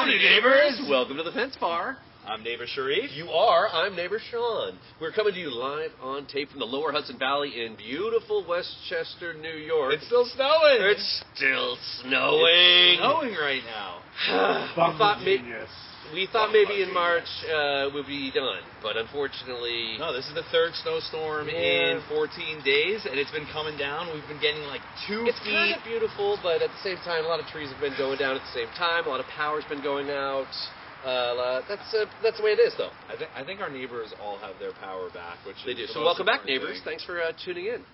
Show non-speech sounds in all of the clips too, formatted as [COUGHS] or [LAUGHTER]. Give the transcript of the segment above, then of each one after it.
Howdy, neighbors. Welcome to the Fence Bar. I'm neighbor Sharif. You are. I'm neighbor Sean. We're coming to you live on tape from the Lower Hudson Valley in beautiful Westchester, New York. It's still snowing. It's still snowing. snowing right now. [SIGHS] thought maybe we thought maybe in March uh, we'd be done, but unfortunately, No, this is the third snowstorm Yeah. in 14 days, and it's been coming down. We've been getting like two it's feet. kind of beautiful. But at the same time, a lot of trees have been going down at the same time. A lot of power's been going out. Uh, that's uh, that's the way it is, though. I think I think our neighbors all have their power back, which They do. So welcome back, neighbors. thing. Thanks for uh, tuning in.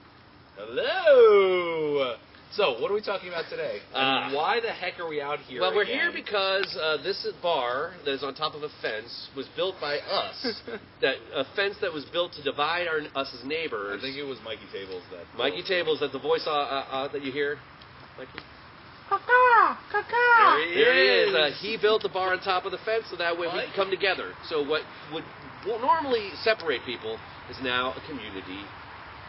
Hello. So, what are we talking about today? And why the heck are we out here? Well, we're here because uh, this bar that is on top of a fence was built by us. [LAUGHS] that a fence that was built to divide our, us as neighbors. I think it was Mikey Tables that. Mikey Tables, that the voice uh, uh, uh, that you hear, Mikey. There he There he is. is. Uh, he built the bar on top of the fence so that way we What? can come together. So what would normally separate people is now a community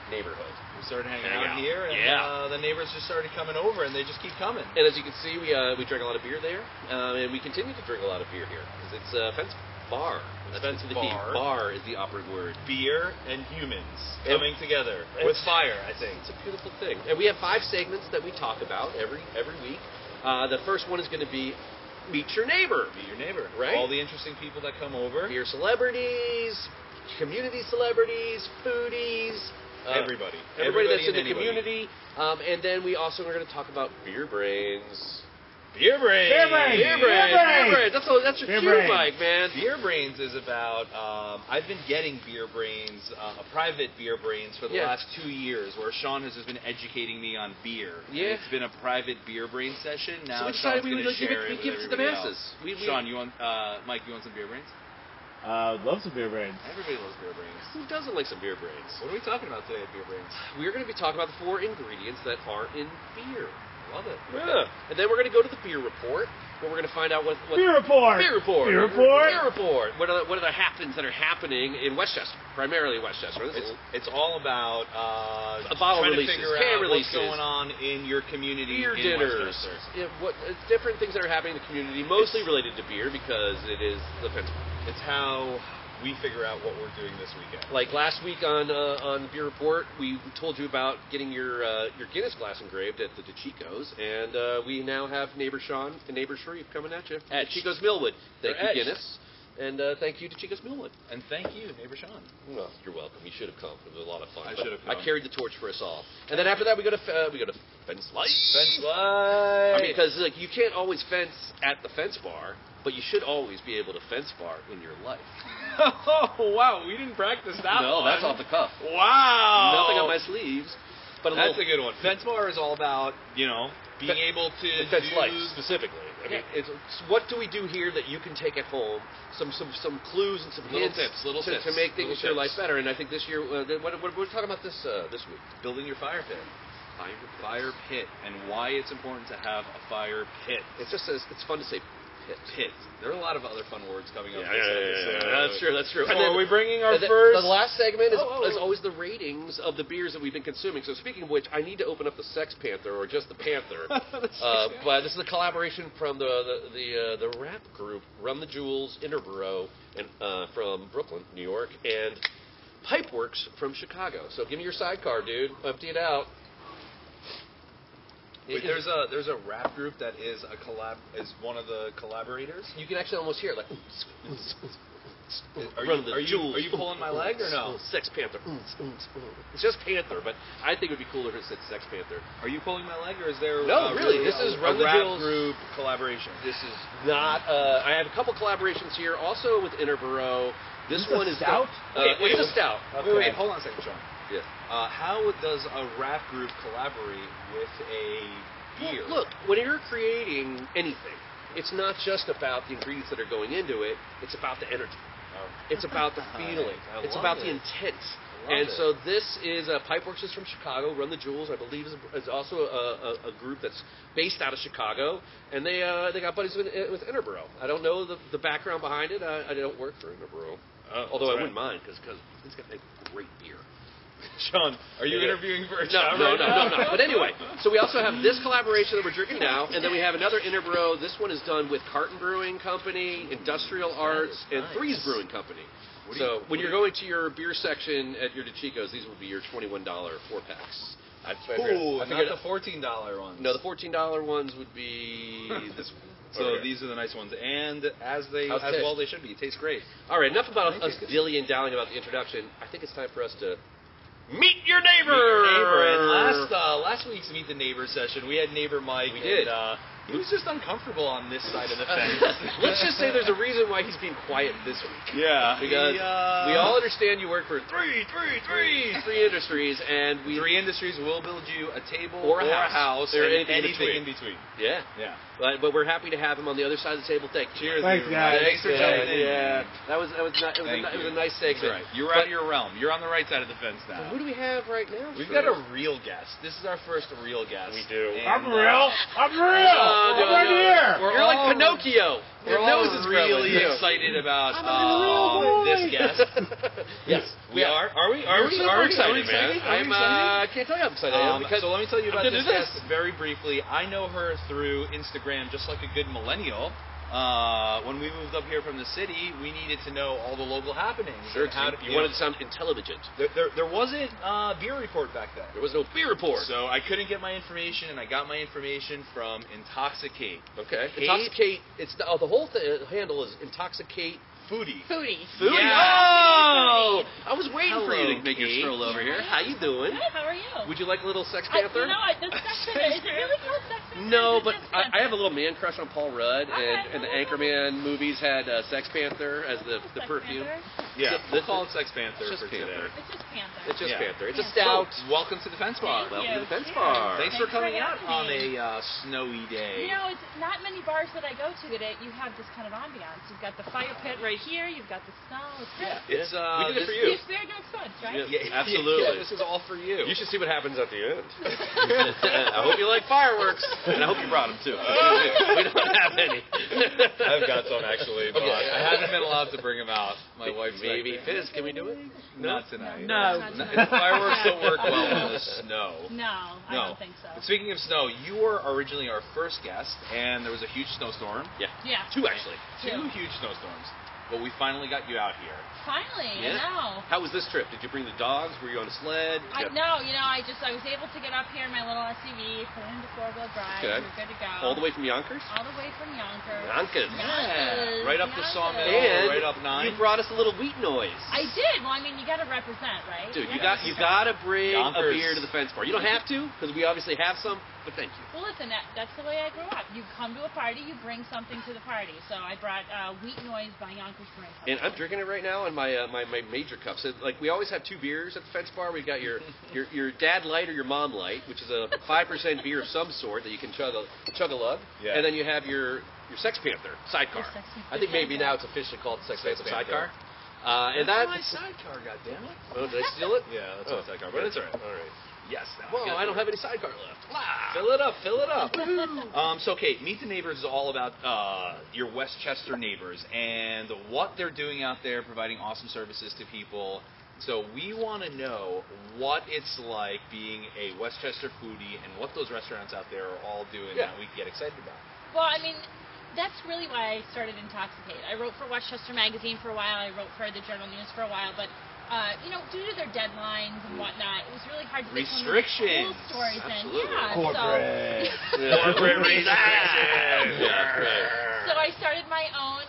neighborhood. We started hanging Hang out out. here, and Yeah. uh, the neighbors just started coming over, and they just keep coming. And as you can see, we uh, we drank a lot of beer there, uh, and we continue to drink a lot of beer here because it's a fence bar. It's Fence fence the key. bar. Bar is the operative word. Beer and humans And- coming together with fire. I think. It's a beautiful thing. And we have five segments that we talk about every every week. Uh, the first one is going to be meet your neighbor. Meet your neighbor. Right. All the interesting people that come over. Beer celebrities, community celebrities, foodies. Uh, Everybody. Everybody, that's in the anybody. community. Um, and then we also are going to talk about beer brains. Beer brains. Beer brains. Beer Beer brains. brains. Beer brains. That's, a, that's your Beer cue, brains. Mike, man. Beer brains is about. Um, I've been getting beer brains, uh, private beer brains, for the Yeah. last two years, where Sean has just been educating me on beer. And Yeah. it's been a private beer brain session. Now so we decided we would gonna give share it, we give it to the masses. We, we, Sean, you want? Uh, Mike, you want some beer brains? Uh, love some beer brains. Everybody loves beer brains. who doesn't like some beer brains? What are we talking about today at Beer Brains? We're going to be talking about the four ingredients that are in beer. Love it. Yeah. And then we're going to go to the beer report, where we're going to find out what, what Beer report. Beer report. Beer report. Beer report. What are the, what are the happenings that are happening in Westchester, primarily Westchester? It's, it's all about uh, A bottle trying releases, to figure can out releases. what's going on in your community beer in dinners. Westchester. Yeah, what it's different things that are happening in the community, mostly related to beer because it is the fence. It's how we figure out what we're doing this weekend. Like last week on uh, on Beer Report, we told you about getting your uh, your Guinness glass engraved at the DeCicco's, and uh, we now have neighbor Sean and neighbor Sharif coming at you at Chico's Millwood. Thank They're you, etched. Guinness, and uh, thank you to Chico's Millwood. And thank you, neighbor Sean. Well, you're welcome. You should have come. It was a lot of fun. I should have come. I carried the torch for us all, and then after that, we go to uh, we go to fence life. Fence life. I mean, because like you can't always fence at the fence bar, but you should always be able to fence bar in your life. [LAUGHS] oh wow, we didn't practice that. no, one. that's off the cuff. Wow. Nothing on my sleeves. But a That's little, a good one. Fence bar is all about you know being Fe- able to fence do life specifically. I mean, it's, it's what do we do here that you can take at home? Some some some clues and some Little hints tips, little to, tips, to make things your life better. And I think this year, uh, what, what, we're talking about this uh, this week. building your fire pit. Fire, fire pit, and why it's important to have a fire pit. It's just says it's fun to say pit. There are a lot of other fun words coming up. Yeah, yeah, yeah, yeah. That's true. That's true. So And then- are we bringing our the, first? the last segment is, Oh, oh, is oh. always the ratings of the beers that we've been consuming. So speaking of which, I need to open up the Sex Panther or just the Panther. [LAUGHS] uh, but this is a collaboration from the the the, uh, the rap group Run the Jewels, Interboro, and uh, from Brooklyn, New York, and Pipeworks from Chicago. So give me your sidecar, dude. Empty it out. Wait, there's a there's a rap group that is a collab is one of the collaborators. you can actually almost hear it like. Are Run you, the are you are you pulling my leg or no? Sex Panther. It's just Panther, but I think it would be cooler if it said Sex Panther. Are you pulling my leg or is there No, uh, really, this a, is a Run the rap Jewels. group collaboration? This is not. Uh, I have a couple collaborations here, also with Interboro. This this one is stout? Uh, Wait, wait, it's a wait. stout. Wait, wait, hold on a second, Sean. Yeah. Uh, how does a rap group collaborate with a beer? Look, when you're creating anything, it's not just about the ingredients that are going into it. It's about the energy. Oh. It's about the feeling. [LAUGHS] I it's about it. the intent. And it. so this is uh, Pipeworks is from Chicago. Run the Jewels, I believe, is, is also a, a, a group that's based out of Chicago, and they uh, they got buddies with, with Interboro. I don't know the, the background behind it. I, I don't work for Interboro, Oh, although I that's wouldn't mind because he's got a great beer. [LAUGHS] Sean, are you Yeah. interviewing for a No, job no, right no, now? no, no. But anyway, so we also have this collaboration that we're drinking now, and then we have another Interbrew. This one is done with Carton Brewing Company, Industrial Arts, and nice. Threes Brewing Company. What do So when you're going to your beer section at your DeCiccos, these will be your $21 four packs. I figured, Ooh, I not the fourteen dollar ones. no, the $14 ones would be [LAUGHS] this one. So Okay. these are the nice ones, and as they How's as taste? well they should be. It tastes great. All right, enough about Thank us you. dilly and dallying about the introduction. I think it's time for us to meet your neighbor. Meet your neighbor. And last uh, last week's meet the neighbor session, we had neighbor Mike. We and, did. Uh, he was just uncomfortable on this side of the [LAUGHS] fence. Let's just say there's a reason why he's being quiet this week. yeah, Because he, uh, we all understand you work for three, three, three, three industries, and we Three Industries will build you a table Or a house. or Or anything, anything in in between. yeah. Yeah. But, but we're happy to have him on the other side of the table. Thank you. Cheers, Thanks, guys. Thanks for yeah, jumping in. yeah. That was that was not, it was, a, it was a nice That's segment. right. You're But- out of your realm. You're on the right side of the fence So now. who do we have right now? We've sir? got a real guest. This is our first real guest. We do. And, I'm uh, real. I'm real. Uh, I'm right here. We're You're like Pinocchio. We're Your all nose is really growing. excited about I'm a real uh, this guest. [LAUGHS] yes, We are. Are we? Are We're we? Are we? excited, man. Are we I'm. excited? Uh, can't tell you how excited I am Um, because so let me tell you about this do this. guest very briefly. I know her through Instagram, just like a good millennial. Uh, when we moved up here from the city, we needed to know all the local happenings. Sure, how to, you, you wanted know, to sound intelligent. there, there, there wasn't uh, beer report back then. There was no beer report. So I couldn't get my information, and I got my information from Intoxikate okay, intoxikate. It's the, oh, the whole th- handle is intoxikate. Foodie. Foodie. Food. Yeah. Oh, I was waiting for you to make your stroll over here. How you doing? Good. How are you? Would you like a little Sex I, Panther? you know, I, the Sex Panther. Is it really called Sex Panther? No, but I, I have a little man crush on Paul Rudd, and, Okay. and the Anchorman movies had uh, Sex Panther as the, the perfume. Panther? Yeah, It's- we'll call it Sex Panther it's just for Panther. today. It's just Panther. It's just Yeah. Panther. It's a stout. So, welcome to the Fence Bar. Thank Welcome you. to the Fence Cheers. Bar. Thanks, Thanks for coming for out on a me. uh, snowy day. You know, it's not many bars that I go to that you have this kind of ambiance. You've got the fire pit right here. You've got the snow. It's great. It's uh, We did it for you. The spirit no expense, right? Yeah. Yeah, [LAUGHS] Absolutely. yeah, this is all for you. You should see what happens at the end. [LAUGHS] I hope you like fireworks, and I hope you brought them too. [LAUGHS] we don't have any. I've got some actually, but Okay. I haven't been allowed to bring them out. My wife's Maybe like, Fizz, can we do it? Not tonight. No. Not N- [LAUGHS] tonight. Fireworks don't work well in the snow. No, I No. don't think so. But speaking of snow, you were originally our first guest, and there was a huge snowstorm. Yeah. Yeah. Two actually. Two Two. huge snowstorms. But we finally got you out here. Finally, Yeah. I know. How was this trip? Did you bring the dogs? Were you on a sled? I Yeah. no, you know, I just I was able to get up here in my little SUV, put it into four wheel drive, Okay. we're good to go. All the way from Yonkers? all the way from Yonkers. Yonkers. Yonkers, Right up the Yonkers. sawmill. And right up nine. you brought us a little wheat noise. I did. Well, I mean, you got to represent, right? Dude, you gotta got you got to bring Yonkers. a beer to the fence bar. You don't have to because we obviously have some, but thank you. Well, listen, that, that's the way I grew up. You come to a party, you bring something to the party. So I brought uh, Wheat Noise by Yonkers Brewing Company. And I'm drinking it right now in my uh, my my major cups. So, like we always have two beers at the fence bar. We've got your [LAUGHS] your your dad light or your mom light, which is a five percent beer of some sort that you can chug a chug a lug. Yeah. And then you have your your Sex Panther sidecar. Your Sex Panther I think maybe now it's officially called Sex, Sex Panther, Panther. sidecar. Uh, and That's that's my sidecar, goddammit. Oh, did I steal it? Yeah, that's oh, my sidecar, but it's all right. All right. Yes. now Well, I don't have any sidecar left. Fill it up, fill it up. [LAUGHS] um, so, Kate, Meet the Neighbors is all about uh, your Westchester neighbors and what they're doing out there, providing awesome services to people. So, we want to know what it's like being a Westchester foodie and what those restaurants out there are all doing Yeah. that we get excited about. Well, I mean, that's really why I started Intoxikate. I wrote for Westchester Magazine for a while. I wrote for the Journal News for a while, but uh, you know, due to their deadlines and whatnot, it was really hard to get some of the Restrictions. cool stories Absolutely. in. Yeah, Corporate. [LAUGHS] Corporate reason. [LAUGHS] Yeah, right. So, so I started my own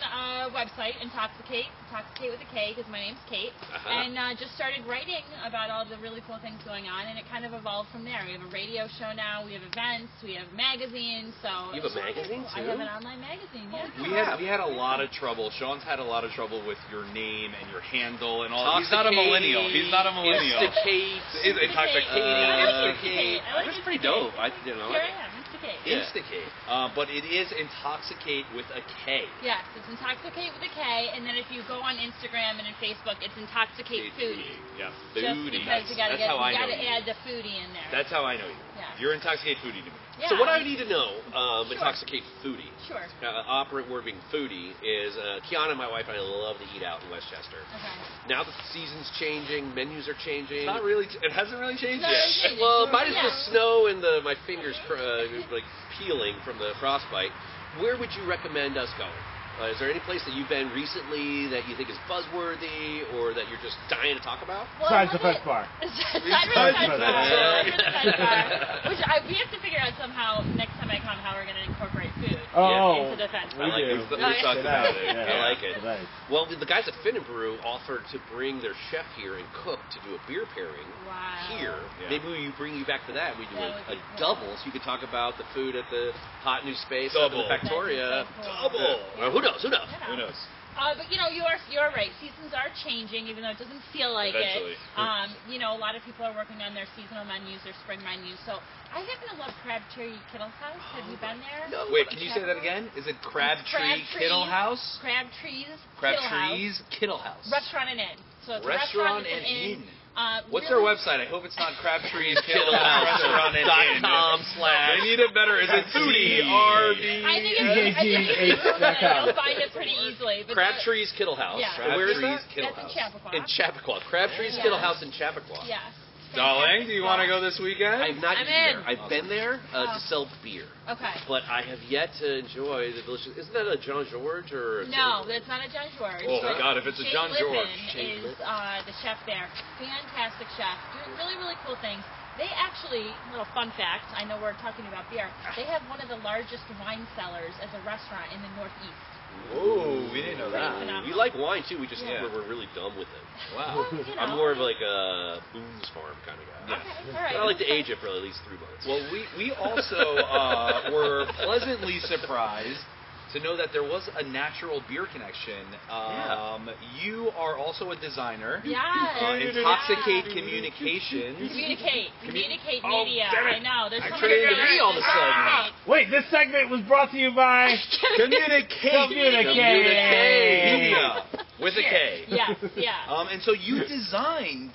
uh, website, Intoxikate. Intoxikate with a K because my name's Kate, Uh-huh. and uh, just started writing about all the really cool things going on, and it kind of evolved from there. We have a radio show now. We have events. We have magazines. So You have a magazine, I too? have an online magazine. Yeah. We had we had a lot of trouble. Sean's had a lot of trouble with your name and your handle and all. That. He's not a millennial. He's not a millennial. Insticate. It's- it's Intoxicating. I like Uh, Insticate. I like That's pretty dope. I, you know, Here I am. Insticate. Insticate. Yeah. Insticate. Uh, but it is intoxikate with a K. Yes, it's Intoxikate with a K, and then if you go on Instagram and in Facebook, it's Intoxikate Foodie. Yeah. Just Foodie. because you gotta That's get, how I you gotta you. add the foodie in there. That's how I know you. Yeah. You're intoxikate foodie to me. yeah. So what I need to know, um, Sure. intoxikate foodie. Sure. Uh, operant word being foodie is uh, Kiana, my wife, and I love to eat out in Westchester. Okay. Now that the season's changing, menus are changing. It's not really. It hasn't really changed It's yet. really changed. Well, minus Yeah. the snow and the my fingers cr- uh, like peeling from the frostbite. Where would you recommend us going? Uh, is there any place that you've been recently that you think is buzzworthy or that you're just dying to talk about? Well, Besides the look [LAUGHS] bar. Besides the the fence fence bar, bar. aside from the fence bar, which I, we have to figure out somehow next time I come how we're going to incorporate food Oh, into the fence we bar. like do. it. We Nice. talked about it. Yeah, I like it. Nice. Well, the guys at Finn and Brew offered to bring their chef here and cook to do a beer pairing Wow. here. Yeah. Maybe we bring you back for that. We do That a, a cool. double, so you could talk about the food at the hot new space up in the Factoria. That'd be so cool. Double. Well, who knows? Who knows? Who knows? Uh, but you know, you are you're right. Seasons are changing, even though it doesn't feel like Eventually. it. Um, you know, a lot of people are working on their seasonal menus, their spring menus. So I happen to love Crabtree Kittle's House. Have you been there? No. Wait, can you say that again? Is it Crabtree Crabtree's. Kittle House? Crabtree's Kittle House. Crabtree's Kittle House. Restaurant and Inn. So it's Restaurant restaurant, and an inn. inn. Uh, What's really, their website? I hope it's not Crabtree's Kittle Kittle House. House Restaurant and Dot com slash. They need it better. Is it foodie? R B. I think it's, I think it's CJGH.com. you'll find it pretty easily. But Crabtree's Kittle House. Yeah. And where is Crabtree's that? Kittle That's House. in Chappaqua. In Chappaqua. Crabtree's Yeah. Kittle House in Chappaqua. Yes. Darling, do you want to go this weekend? I've not I'm eaten in. there. I've been there uh, to Oh. sell beer, Okay. but I have yet to enjoy the delicious. Isn't that a Jean George or? A No, that's not a John George. Oh, my God, if it's a Shane John Lippin George. Shane is uh, the chef there. Fantastic chef, doing really really cool things. They actually, little fun fact. I know we're talking about beer. They have one of the largest wine cellars as a restaurant in the Northeast. Whoa, we didn't know that. We like wine too. We just Yeah. we're, we're really dumb with it. Wow. Well, you know. I'm more of like a Boone's Farm kind of guy. Yeah. Okay, all right. But I like to age it for at least three months. Well, we, we also uh, were pleasantly surprised to know that there was a natural beer connection. Um, You are also a designer. Yes. Uh, Intoxikate yes. Communications. Communicate. Communicate Oh, media. damn it. I know. There's I so turned many it me all of a sudden. Right. Wait, this segment was brought to you by. [LAUGHS] Communicate. Communicate. Media. With a K. Yes, yeah. Um, and so you designed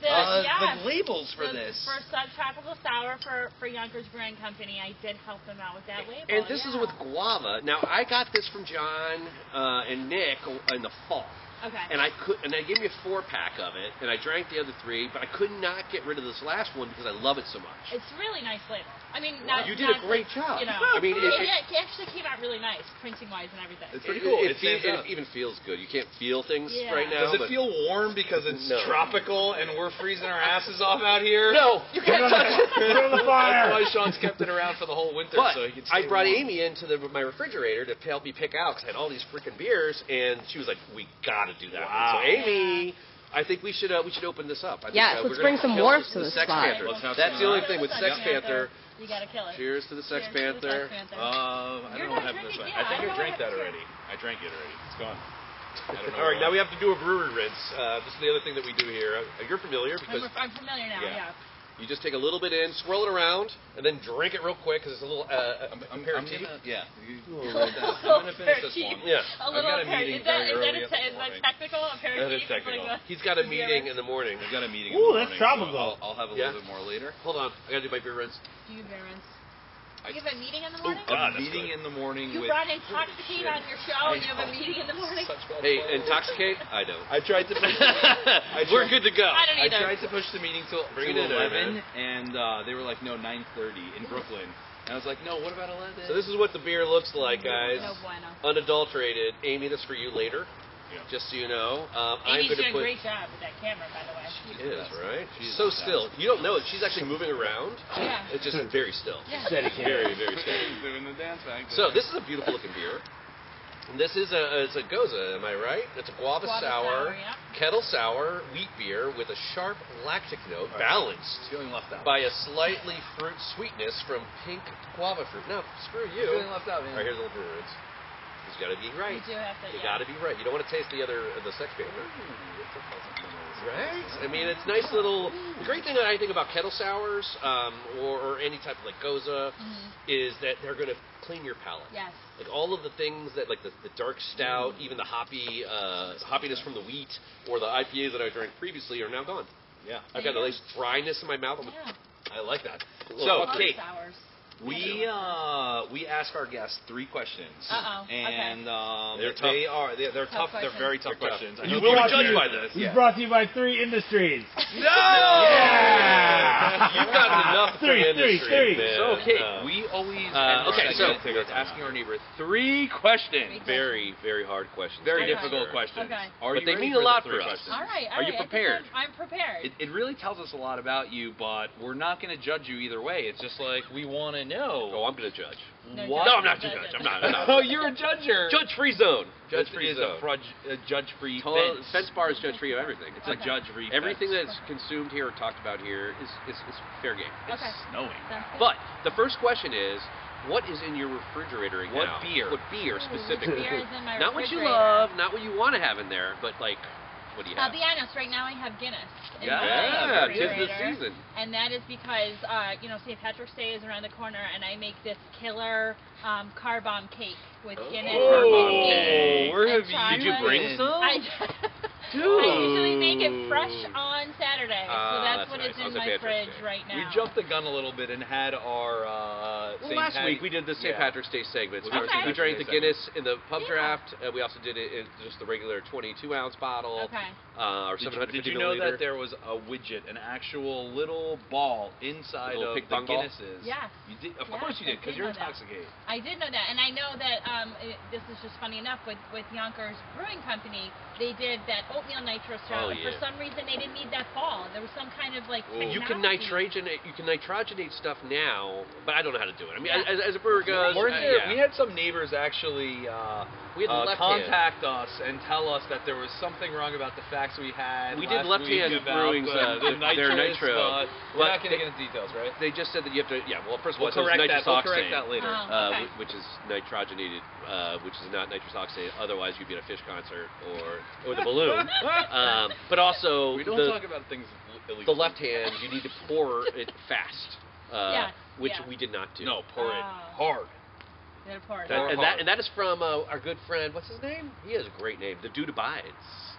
The, uh, yes. the labels for the, this. For Sub Tropical Sour for, for Yonkers Brewing Company, I did help them out with that label. And this is with guava. Now I got this from John uh, and Nick in the fall. Okay. And I could, and they gave me a four pack of it, and I drank the other three, but I could not get rid of this last one because I love it so much. It's really nice label. I mean, not, You did a great just, job. You know, I mean, it- it, it- it actually came out really nice, printing wise and everything. It's pretty It- cool. It, It fe- stands it even feels good. You can't feel things Yeah. right now. Does it but- feel warm because it's No. tropical and we're freezing our asses off out here? No, you can't touch it. Put it on the fire. That's why Sean's kept it around for the whole winter, But so he could I brought warm. Amy into the, my refrigerator to help me pick out because I had all these freaking beers, and she was like, "We got to do that." Wow. So Amy, I think we should uh, we should open this up. I think, Yes, uh, let's we're bring some warmth to the Sex spot. Panther. Let's That's the only uh, thing with Sex Sex Panther. You gotta kill it. Cheers to the Sex Cheers to the Panther. Sex Panther. Uh, I You're don't know not what happened to this drinking- yeah, I think I I don't drank know that what- already. I drank it already. It's gone. I don't know All right, now we have to do a brewery rinse. Uh, this is the other thing that we do here. Uh, you're familiar because I'm, I'm familiar now. Yeah. Yeah. You just take a little bit in, swirl it around, and then drink it real quick because it's a little uh, I'm, I'm, I'm aperitif. gonna, yeah. [LAUGHS] I'm gonna finish this one. Yeah. A I've little got a aperitif. meeting Is that, very is that, early a, in the is that morning. technical? Aperitif? That is technical. He's got a meeting in the morning. I've got a meeting. Ooh, in the that's morning, tropical. So I'll, I'll have a Yeah. little bit more later. Hold on, I gotta do my beer rinse. Do you beer rinse? I- You have a meeting in the Oh, morning? a God, that's meeting good. in the morning you with. brought Intoxikate on your show and you have a meeting in the morning? Such bad Hey, intoxikate? I don't. I tried to. [LAUGHS] Push, We're good to go. I don't either. I tried to push the meeting till, Bring till it in there, 11, and uh, they were like, no, 9:30 in Brooklyn. And I was like, no, what about 11? So this is what the beer looks like, guys. No bueno. Unadulterated. Amy, this for you later. Yeah. Just so you know. Um, I'm going to doing a put. great job with that camera, by the way. She is right. She is so still. You don't know it. She's actually moving around. Yeah. It's just very still. Yeah. Steady cam. Very, very steady. He's doing the dance back So this is a beautiful looking beer. And This is a it's a gose, am I right? It's a guava, Guava sour, sour, yeah. kettle sour wheat beer with a sharp lactic note, All right. balanced feeling left out. by a slightly fruit sweetness from pink guava fruit. No, screw you. feeling left out, man. All right, here's a little brew rinse. These gotta be right. You do have to. You yeah. gotta be right. You don't want to taste the other the sex panther. Ooh, it's a pleasant memory. Right. I mean, it's nice little. The great thing that I think about kettle sours, um, or, or any type of like gose, Mhm. is that they're going to clean your palate. Yes. Like all of the things that, like the, the dark stout, even the hoppy uh, hoppiness from the wheat, or the IPAs that I drank previously are now gone. Yeah, I've got a nice dryness in my mouth. I'm Yeah. I like that. So, Love Kate, sours. We uh, we ask our guests three questions, Uh-oh, okay. and um, They're they are they, they're tough. Tough They're very tough They're tough. questions. I you were brought judged you- by this. He's brought to you by Three Industries. [LAUGHS] No. Yeah. [LAUGHS] You've gotten enough Three, for three, industry, three. man. So, Kate, Uh, we always Uh, okay, so- asking our neighbor three questions. Very, very hard questions. Very Okay. difficult questions. Okay. Are But they mean a lot three for us. questions? All right. all Are you right, I think prepared? I'm, I'm prepared. It, it really tells us a lot about you, but we're not going to judge you either way. It's just like we want to know. Oh, I'm going to judge. No, what? No, I'm not a Judge judge. I'm not. I'm not. [LAUGHS] Oh, you're a judger. Judge-free zone. Judge-free is zone. a, frudge, a judge-free Total- fence. fence bar is judge-free of everything. It's It's like a judge-free everything fence. that's consumed here or talked about here is, is, is fair game. It's Okay. snowing. But the first question is, what is in your refrigerator right What now? beer? What beer Ooh, specifically? beer is in my not what you love, not what you want to have in there, but like, what do you I'll be honest. Right now, I have Guinness. In yeah, my tis the refrigerator. season. And that is because, uh, you know, St. Patrick's Day is around the corner, and I make this killer um, car bomb cake with Guinness Oh, and okay. where have you. Did you bring some? I, [LAUGHS] I usually make it fresh on Saturday, so Ah, that's, that's what nice. is in my fridge Day. right now. We jumped the gun a little bit and had our. Uh, Well, last Patty- week we did the St. Yeah. Patrick's Day segments. We We, Okay. we drank the St. Patrick's Guinness in the pub Yeah. draft. Uh, we also did it in just the regular 22 ounce bottle, Okay. uh, or Did you, did you know that there was a widget, an actual little ball inside Little of the pong? Guinnesses? Yes. You did, of Yes, course you did, because you're know that. intoxicated. I did know that, and I know that um, it, this is just funny enough with with Yonkers Brewing Company. They did that oatmeal nitro stout. Oh, and For some reason, they didn't need that ball. There was some kind of like. You can nitrogenate, you can nitrogenate stuff now, but I don't know how to do it. I mean, Yeah. as, as a brewer goes, Weren't uh, yeah. We had some neighbors actually uh, We had uh, left hand. contact us and tell us that there was something wrong about the facts we had. We did Left week Hand brewing Brewing's, the, uh, the their nitro. But we're But not going to get into details, right? They just said that you have to, yeah. Well, first of all, We'll it says correct that. nitrous We'll oxide, correct that later. Oh, uh, okay. wh- which is nitrogenated, uh, which is not nitrous oxide. Otherwise, you'd be at a Phish concert or or the [LAUGHS] balloon. um, but also we don't the, talk about things illegal. the left hand, you need to pour it fast, uh, Yeah, which yeah. we did not do. No, pour it Oh. hard. They're poured. That- and that and that is from uh, our good friend. What's his name? He has a great name. The Dude Abides.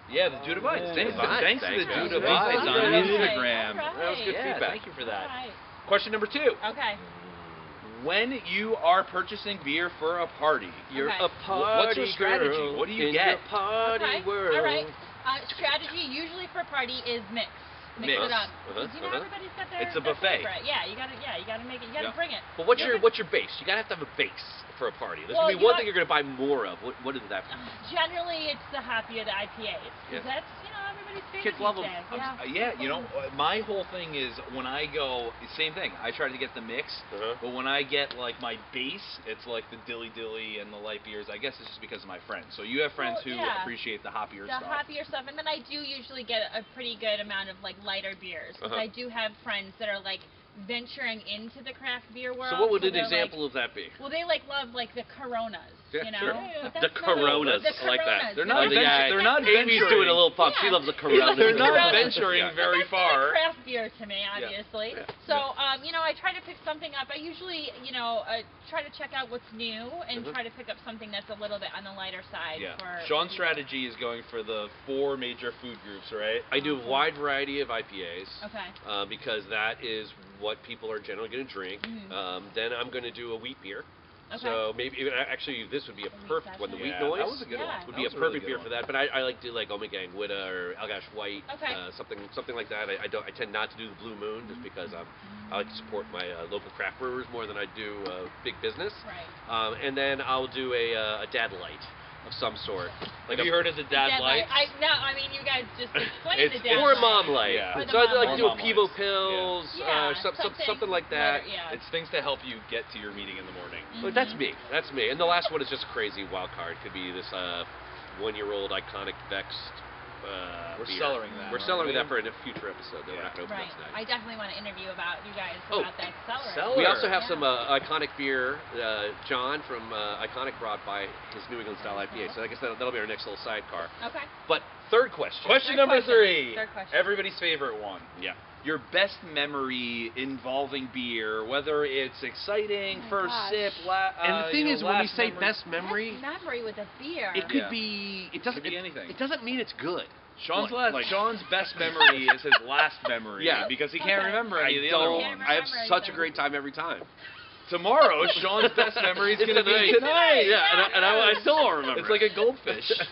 Yeah, the Dude Abides. Yeah. Thanks, Dude Abides, thanks to the. Dude Abides thanks, on guys. Instagram. All right. That was good Yeah, feedback. thank you for that. right. Question number two. Okay. When you are purchasing beer for a party, You're Okay. a party what's your strategy? girl What do you in get? Your party okay. world. All right. Uh, strategy usually for a party is mix. Mix, Mix. it up. Uh-huh, you know uh-huh. everybody's got their It's a their buffet. favorite. Yeah, you gotta yeah, you gotta make it. You gotta Yeah. bring it. But what's You your what's your base? You gotta have to have a base for a party. There's Well, gonna be one thing you're gonna buy more of. What what is that? to- Generally, it's the happier the IPAs. Yeah. Because that's you know everybody's favorite Kids these love 'em. Yeah. s- uh, yeah, you know, uh, my whole thing is when I go, same thing. I try to get the mix, Uh-huh. but when I get like my base, it's like the dilly dilly and the light beers. I guess it's just because of my friends. So you have friends Well, who yeah. appreciate the hoppier the stuff. The hoppier stuff, and then I do usually get a pretty good amount of like lighter beers. 'cause Uh-huh. I do have friends that are like venturing into the craft beer world. So what would an example Like, of that be? well, they like love like the Coronas. Yeah, you know, sure. But The Coronas, The I like that. They're not the venture- guy- they're not Amy's venturing. doing a little pump. She loves the [LAUGHS] Coronas. They're not venturing Yeah. But very that's far. Not a craft beer to me, obviously. Yeah. So, um, you know, I try to pick something up. I usually, you know, uh, try to check out what's new and Mhm. try to pick up something that's a little bit on the lighter side. Yeah. For, Sean's strategy is going for the four major food groups, right? I do a wide variety of IPAs. Okay. Uh, because that is what people are generally going to drink. Mhm. Um, then I'm going to do a wheat beer. Okay. So maybe actually this would be a perfect one. The wheat Yeah, noise that was a good Yeah. one. would be a was really perfect good beer one. for that. But I, I like to like Ommegang Witte or Allagash White, Okay. uh, something something like that. I, I don't I tend not to do the Blue Moon just because I'm I like to support my uh, local craft brewers more than I do uh, big business. Right. Um, and then I'll do a, uh, a Dad Light of some sort. Like Have a, you heard of the Dad Dad Light? I no, I mean you guys just explained It's- the dad or a mom light. Yeah. So I'd like to do a light. Pivo Pils, Yeah, uh, some, some, something something like that. lighter, yeah. It's things to help you get to your meeting in the morning. But that's me. That's me. And the last one is just crazy wild card. Could be this uh, one-year-old iconic Vexed Uh, We're beer. cellaring that, We're aren't cellaring we? that for a future episode that we're Yeah. not going to open Right. up I definitely want to interview about you guys Oh, about that cellar. cellar. We also have Yeah. some uh, iconic beer. Uh, John from uh, Iconic brought by his New England style IPA. So I guess that'll, that'll be our next little sidecar. Okay. But third question. Question Third number question. three. Third question. Everybody's favorite one. Yeah. Your best memory involving beer, whether it's exciting, Oh first gosh. sip, la- uh, And the thing you know, is, when we say memory- best memory, Best memory with a beer. it could Yeah. be. It doesn't Could be it- anything. It doesn't mean it's good. Sean's Like- last, like- Sean's best memory is his last memory. Yeah. because he can't Okay. remember I any of the other ones. I have remember such a great time every time. Tomorrow, Sean's best memory is going to be tonight. tonight. Yeah, and I, and I, I still don't remember. It's like a goldfish. [LAUGHS]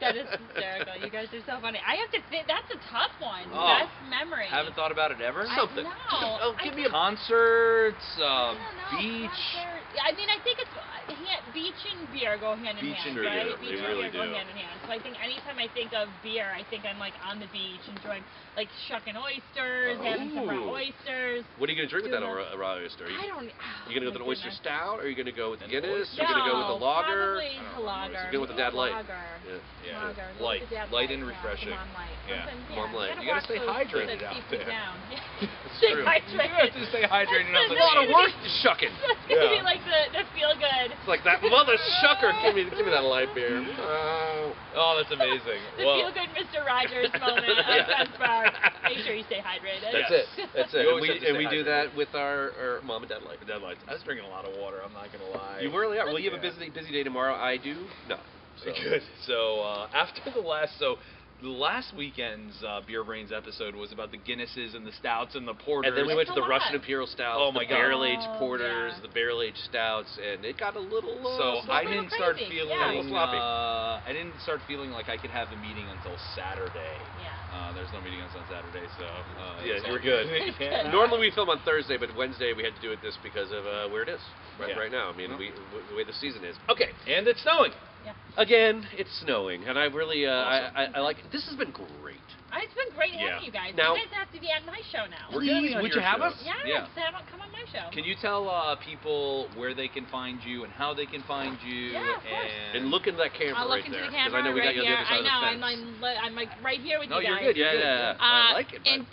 That is hysterical. You guys are so funny. I have to think that's a tough one. Oh. Best memory. I haven't thought about it ever. I- something. no. Oh, give I- me a Concerts, uh, I don't know, beach. concert. I mean, I think it's uh, hand, beach and beer go hand in Beach hand, and beer, right? they beach and really beer go do. hand in hand. So I think anytime I think of beer, I think I'm like on the beach enjoying like shucking oysters, having some raw oysters. What are you going to drink with that Doing raw, raw oyster? Are you, I don't. you going to go with an oyster stout? Or are you going to go with An Guinness? oyster Are you going to go with a lager? Probably a lager. So go with the Dad Light. Lager. Yeah. Yeah. Lager. Go Light. with Light and yeah, refreshing. Mom light. Yeah. Something- Mom light. You gotta stay hydrated that out keep there. Down. [LAUGHS] It's stay true. hydrated. You have to stay [LAUGHS] hydrated enough to A lot of take- work shucking. [LAUGHS] That's gonna be Yeah. like the, the feel good. It's like that mother shucker. [LAUGHS] Give me, give me that light beer. Oh. Oh, that's amazing. The well, feel good Mr. Rogers [LAUGHS] moment of Yeah. Bar. Make sure you stay hydrated. That's Yes. it. That's it. And we, and we do that with our, our mom and dad light. deadlines. I was drinking a lot of water. I'm not gonna lie. You really are. Well, you have a busy busy day tomorrow. I do not. So. [LAUGHS] Good. So uh, after the last, so the last weekend's uh, Beer Brains episode was about the Guinnesses and the stouts and the porters. And then we went to the a Russian. Imperial Stouts, Oh my the God. barrel aged Oh, porters, yeah. the barrel aged stouts, and it got a little. Uh, So. I didn't start crazy. feeling. Yeah. A little sloppy. Uh, I didn't start feeling like I could have a meeting until Saturday. Yeah. Uh, there's no meetings on Saturday, so uh, Yeah, it's you all were good. [LAUGHS] Yeah. Normally we film on Thursday, but Wednesday we had to do it this because of uh, where it is right, Yeah. right now. I mean, we, w- the way the season is. Okay, and it's snowing. Yeah. again, it's snowing, and I really, uh, Awesome. I, I, I like. This has been great. It's been great Yeah. having you guys. Now- you guys have to be on my show now. We're Please, would your you have show. us? yeah, Yeah. Say, come on my show. Can you tell uh, people where they can find you and how they can find you? Yeah, of course. and, And look into that camera I'll right look into there the because camera I know we right got you on the here. other side I of know. the I'm. I'm, I'm like right here with No, you you're guys. good. yeah, You're yeah, good. yeah. I Uh, like it. in-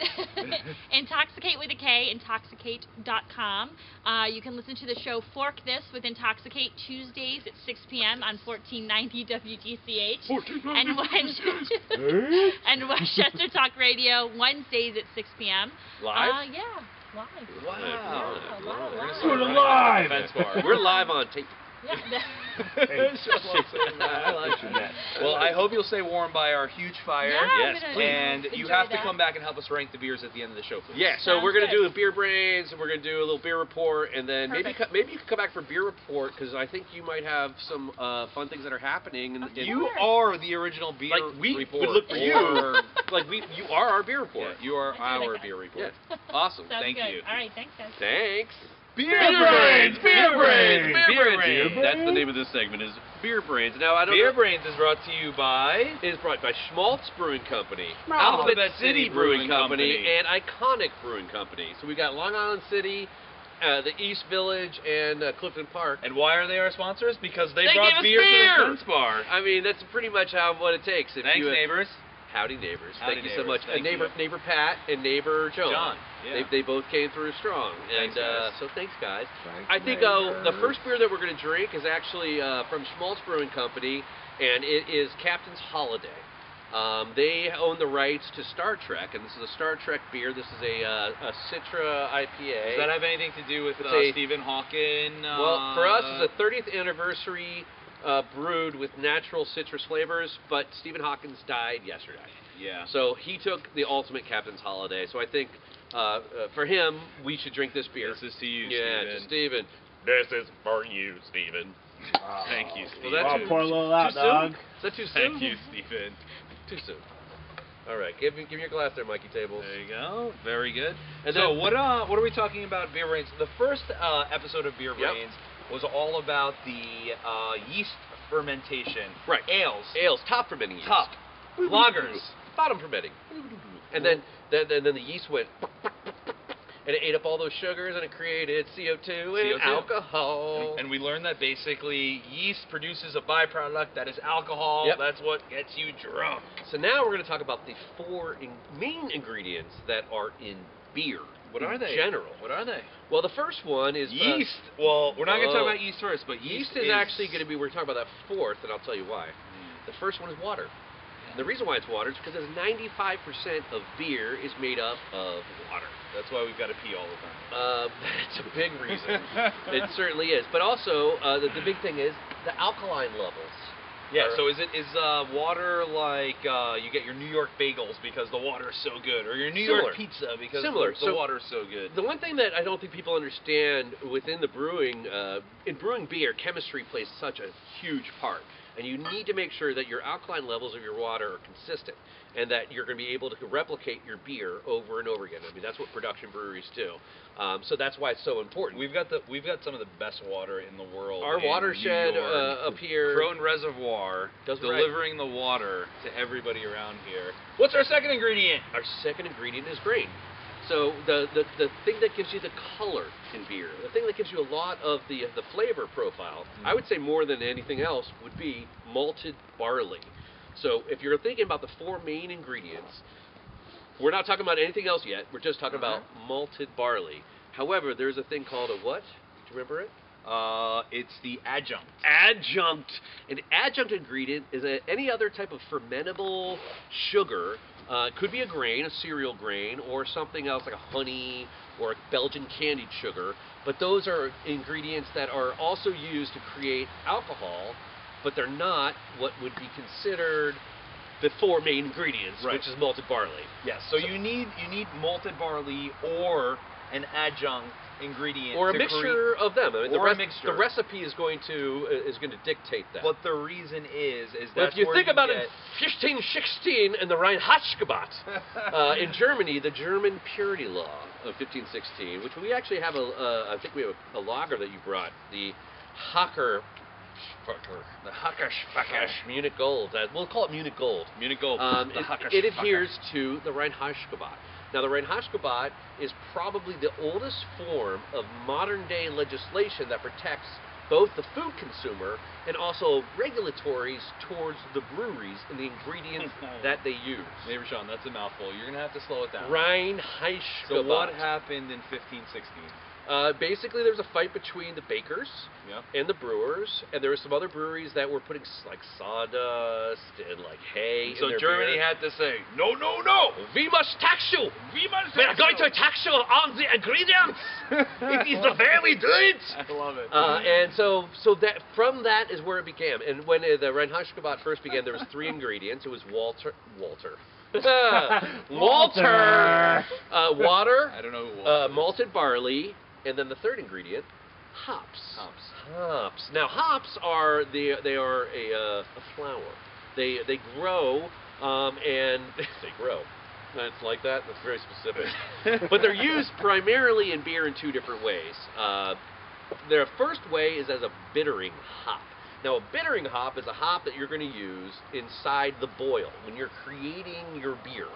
[LAUGHS] intoxikate with a K, intoxikate.com. Uh, you can listen to the show Fork This with Intoxikate Tuesdays at 6 p.m. on 1490 WGCH. And, when, [LAUGHS] and Westchester Talk Radio Wednesdays at 6 p.m. Live? Uh, yeah, live. Wow. Yeah, live, We're gonna live. start Do it right live. at the Fence bar. We're live on tape. Yeah, [LAUGHS] I like that. well, I hope you'll stay warm by our huge fire. Yeah, Yes, please. And you enjoy have to that. come back and help us rank the beers at the end of the show, please. Yeah, so Sounds we're gonna do the beer brains, and we're gonna do a little beer report, and then maybe Perfect. co- maybe you can come back for beer report because I think you might have some uh, fun things that are happening. In, in, You are the original beer like we report. would look for you, or- like we you are our beer Yeah, report. you are [LAUGHS] our like beer Yeah, report. awesome. Sounds Thank good. you. All right, thanks, guys. Thanks. Beer brains, beer brains, beer brains. That's the name of this segment is beer brains. Now I don't Beer know. Brains is brought to you by is brought by Schmaltz Brewing Company, Alphabet City Brewing Company, Company. and Iconic Brewing Company. So we got Long Island City, uh, the East Village, and uh, Clifton Park. And why are they our sponsors? Because they, They brought beer, beer! to the Fence Bar. I mean, that's pretty much how what it takes. If Thanks, you, neighbors. Howdy neighbors. Howdy Thank you so much. Uh, Thank neighbor, you. neighbor Pat and neighbor John. John, yeah. They, they both came through strong. Thanks, and uh, guys. so thanks, guys. Thanks, I think uh, the first beer that we're going to drink is actually uh, from Schmaltz Brewing Company, and it is Captain's Holiday. Um, they own the rights to Star Trek, and this is a Star Trek beer. This is a, uh, a Citra IPA. Does that have anything to do with uh, a- Stephen Hawking? Uh, Well, for us, it's a 30th anniversary uh, brewed with natural citrus flavors, but Stephen Hawkins died yesterday. yeah. So he took the ultimate captain's holiday. So I think uh, uh, for him, we should drink this beer. This is to you, yeah, Stephen. to Stephen. This is for you, Stephen. Thank you, Well, Stephen. that's I'll too- pour a little out, too soon? dog. Is that too soon? Thank you, Stephen. Too soon. All right, give me give me your glass there, Mikey Tables. There you go. Very good. And so then- what uh what are we talking about beer brains? The first uh, episode of Beer Yep. Was all about the uh, yeast fermentation. Right. Ales. Ales, top fermenting yeast. Top. Lagers. bottom fermenting. And then, then, then, then the yeast went, and it ate up all those sugars, and it created CO2 and CO2. alcohol. And we learned that basically yeast produces a byproduct that is alcohol. Yep. That's what gets you drunk. So now we're going to talk about the four in- main ingredients that are in beer. What are they? General. What are they? Well, the first one is uh, Yeast. well, we're not going to talk Oh. about yeast first, but yeast yeast, is, actually going to be. We're talking about that fourth, and I'll tell you why. The first one is water. And the reason why it's water is because 95% of beer is made up of water. That's why we've got to pee all the time. [LAUGHS] Uh, it's a big reason. [LAUGHS] it certainly is. But also, uh, the, the big thing is the alkaline levels. Yeah. are- So is it is uh, water like uh, you get your New York bagels because the water is so good, or your New Similar. York pizza because Similar. the, the So- water is so good? The one thing that I don't think people understand within the brewing, uh, in brewing beer, chemistry plays such a huge part. And you need to make sure that your alkaline levels of your water are consistent and that you're going to be able to replicate your beer over and over again. I mean, that's what production breweries do. Um, so that's why it's so important. We've got the we've got some of the best water in the world. Our watershed uh, up here. Croton Reservoir Does right. delivering the water to everybody around here. What's our second ingredient? Our second ingredient is grain. So the, the, the thing that gives you the color in beer, the thing that gives you a lot of the the flavor profile, I would say more than anything else would be malted barley. So if you're thinking about the four main ingredients, we're not talking about anything else yet. We're just talking about malted barley. However, there's a thing called a what? Do you remember it? Uh, it's the adjunct. adjunct. An adjunct ingredient is a, any other type of fermentable sugar. Uh, it could be a grain, a cereal grain, or something else like a honey or a Belgian candied sugar. But those are ingredients that are also used to create alcohol, but they're not what would be considered the four main ingredients, Right. which is malted barley. Yes. So, you need you need malted barley or an adjunct ingredient Or a mixture of them. I mean, the, or a mixture. the recipe is going to is going to dictate that. But the reason is is But that's if you think about get, it, 1516 in the Reinheitsgebot [LAUGHS] uh, in Germany, the German purity law of 1516, which we actually have a, uh, I think we have a, a lager that you brought, the Hacker. the Hacker-Pschorr. Munich Gold. Uh, we'll call it Munich Gold. Munich Gold. Um, the it, it adheres to the Reinheitsgebot. Now, the Reinheitsgebot is probably the oldest form of modern day legislation that protects both the food consumer and also regulatories towards the breweries and the ingredients [LAUGHS] that they use. Neighbor Sean, that's a mouthful. You're gonna have to slow it down. Reinheitsgebot. So what happened in 1516? Uh, basically, there was a fight between the bakers Yeah. and the brewers, and there were some other breweries that were putting like sawdust and like hay. So in their Germany beer. had to say, no, no, no. We must tax you. We must We are going to tax you on the ingredients. [LAUGHS] it is the way we do it. I love it. Uh, and so, so that from that is where it began. And when uh, the Reinheitsgebot first began, there was three [LAUGHS] ingredients. It was Walter, [LAUGHS] Walter, Walter, uh, water, I don't know who uh, Walter is. malted barley, and then the third ingredient, hops. Hops. Hops. Now, hops are the they are a, uh, a flower. They they grow um, and [LAUGHS] they grow. It's like that. That's very specific. [LAUGHS] but they're used primarily in beer in two different ways. Uh, their first way is as a bittering hop. Now, a bittering hop is a hop that you're going to use inside the boil when you're creating your beer.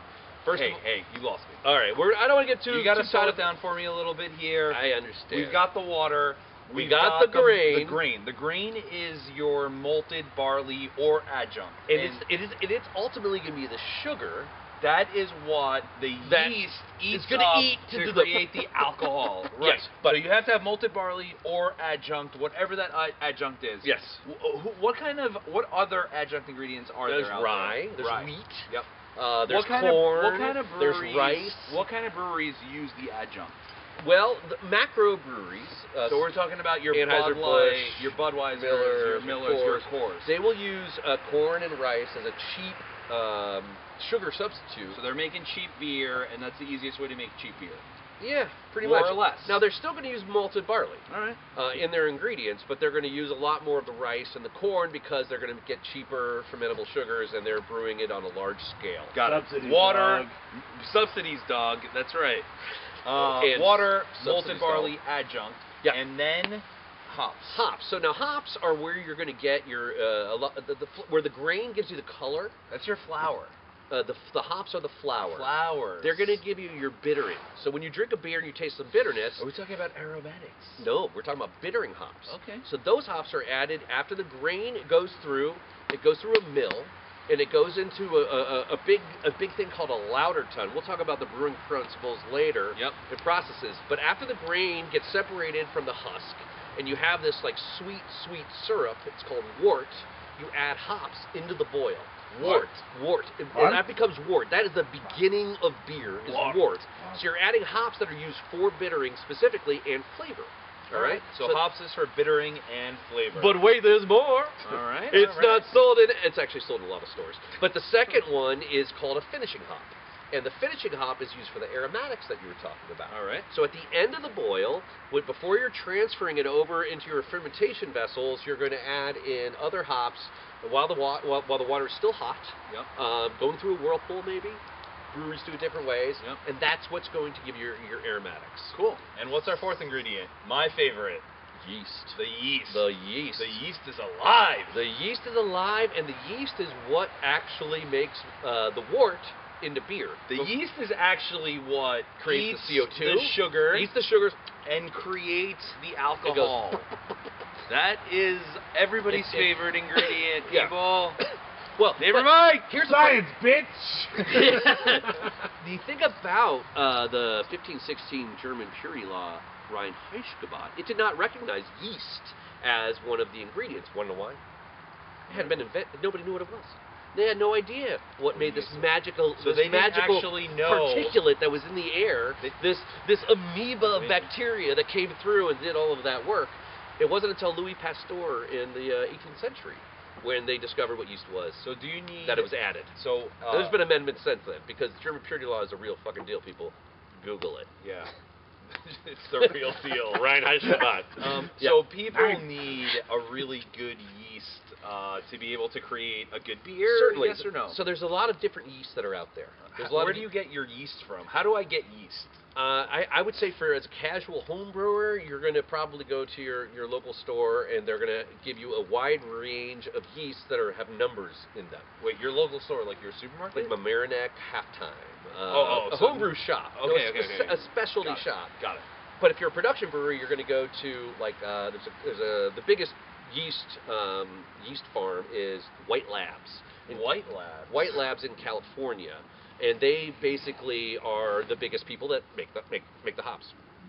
First hey, of all, hey, you lost me. all right, we're, I don't want to get too. you got to slow it down for me a little bit here. I understand. We've got the water. We We've got the grain. The, grain. The grain is your malted barley or adjunct. and it's, it is it is ultimately going to be the sugar that is what the yeast eats gonna eat to to, create the [LAUGHS] alcohol. Right. Yes, but- so you have to have malted barley or adjunct, whatever that adjunct is. Yes. Wh- wh- What kind of what other adjunct ingredients are There's there? out rye, there? there's Rye. wheat, Yep. Uh, there's what kind corn, Of, what kind of breweries? there's rice. What kind of breweries use the adjunct? Well, the macro breweries. Uh, So we're talking about your Bud Light, your Budweiser, Miller, your Millers, your Coors. They will use uh, corn and rice as a cheap um, sugar substitute. So they're making cheap beer, and that's the easiest way to make cheap beer. Yeah, pretty More much. or less. Now they're still going to use malted barley. All right. uh, in their ingredients, but they're going to use a lot more of the rice and the corn because they're going to get cheaper fermentable sugars and they're brewing it on a large scale. Got Subsidies, it. Water, dog. subsidies, dog. That's right. Uh, And water, subsidies, malted barley, adjunct, Yeah. and then hops. Hops. So now hops are where you're going to get your uh, a lot, the, the, fl- where the grain gives you the color. That's your flour. Uh, the the hops are the flower. Flowers. They're going to give you your bittering. So when you drink a beer and you taste some bitterness, Are we talking about aromatics? no, we're talking about bittering hops. Okay. So those hops are added after the grain goes through. It goes through a mill, and it goes into a, a, a big a big thing called a lauter tun. We'll talk about the brewing principles later. Yep. And processes. But after the grain gets separated from the husk, and you have this like sweet sweet syrup. It's called wort. You add hops into the boil. Wort, wort, and, and that becomes wort. That is the beginning of beer. Is Wort. wort. So you're adding hops that are used for bittering specifically and flavor. All right. So, hops is for bittering and flavor. But wait, there's more. all right. It's all right. not sold in. It's actually sold in a lot of stores. But the second hmm. one is called a finishing hop, and the finishing hop is used for the aromatics that you were talking about. All right. So at the end of the boil, before you're transferring it over into your fermentation vessels, you're going to add in other hops while the wa- while, while the water is still hot. Yep. Um, going through a whirlpool, maybe. Breweries do it different ways, Yep. and that's what's going to give you your, your aromatics. Cool. And what's our fourth ingredient? My favorite. Yeast. The yeast. The yeast. The yeast is alive. The yeast is alive, and the yeast is what actually makes uh, the wort into beer. The yeast is actually what Creates the CO2, the sugar, eats the sugars. and creates the alcohol. [LAUGHS] goes. that is everybody's It- it- favorite ingredient, [COUGHS] Yeah. people. [COUGHS] well, Never but mind. Here's Science, bitch! [LAUGHS] the thing about uh, the 1516 German purity law, Reinheitsgebot, it did not recognize yeast as one of the ingredients. Want to why? It hadn't been invented. Nobody knew what it was. They had no idea what made this magical, So this they didn't magical actually know- particulate that was in the air, They- this this amoeba of bacteria that came through and did all of that work. It wasn't until Louis Pasteur in the uh, 18th century when they discovered what yeast was So do you need that it was added. So uh, There's been amendments since then because German purity law is a real fucking deal. People, Google it. yeah. [LAUGHS] it's the real deal. Reinheitsgebot. Um, Yeah. So people need a really good yeast uh, to be able to create a good beer. Certainly. Yes or no? So there's a lot of different yeasts that are out there. There's a lot Where do you get your yeast from? How do I get yeast? Uh, I, I would say for as a casual home brewer, you're going to probably go to your, your local store and they're going to give you a wide range of yeasts that are have numbers in them. Wait, your local store, like your supermarket? Like Mamaroneck Halftime. Uh, Oh, oh, a so- homebrew shop. Okay, okay, okay. a specialty Got shop. Got it. But if you're a production brewery, you're going to go to like uh, there's a, there's a the biggest yeast um, yeast farm is White Labs. in White Labs. White Labs in California, and they basically are the biggest people that make the make make the hops.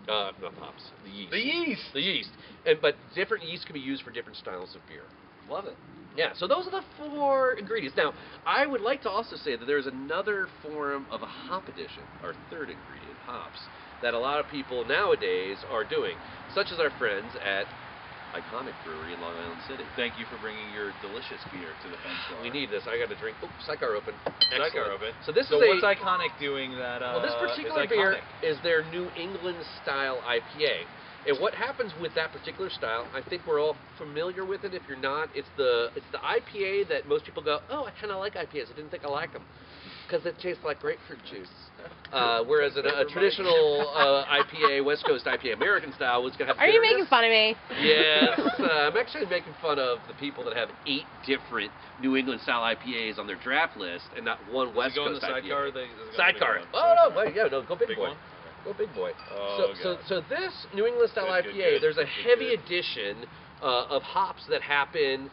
Uh, not the hops, the yeast. The yeast. The yeast. And but different yeast can be used for different styles of beer. Love it. Yeah, so those are the four ingredients. Now, I would like to also say that there's another form of a hop addition, our third ingredient, hops, that a lot of people nowadays are doing, such as our friends at Iconyc Brewery in Long Island City. Thank you for bringing your delicious beer to the fence store. We need this. I got to drink. Oh, Sidecar open. Sidecar open. So this so is a what's Iconyc doing that? Uh, well, this is particular beer is their New England style IPA. And what happens with that particular style, I think we're all familiar with it. If you're not, it's the it's the IPA that most people go, oh, I kind of like IPAs. I didn't think I like them because it tastes like grapefruit juice. Uh, whereas a, a traditional uh, IPA, West Coast IPA, American style, was going to have. Are you making fun of me? Yes, uh, I'm actually making fun of the people that have eight different New England style IPAs on their draft list and not one West it go Coast the IPA. sidecar? They, does it go in the Sidecar. Oh no, wait, yeah, no, go big, Big boy. one? Go big boy. Oh, so, God. so, so this New England style Good, good, IPA, good, there's a good, good, heavy good. addition uh, of hops that happen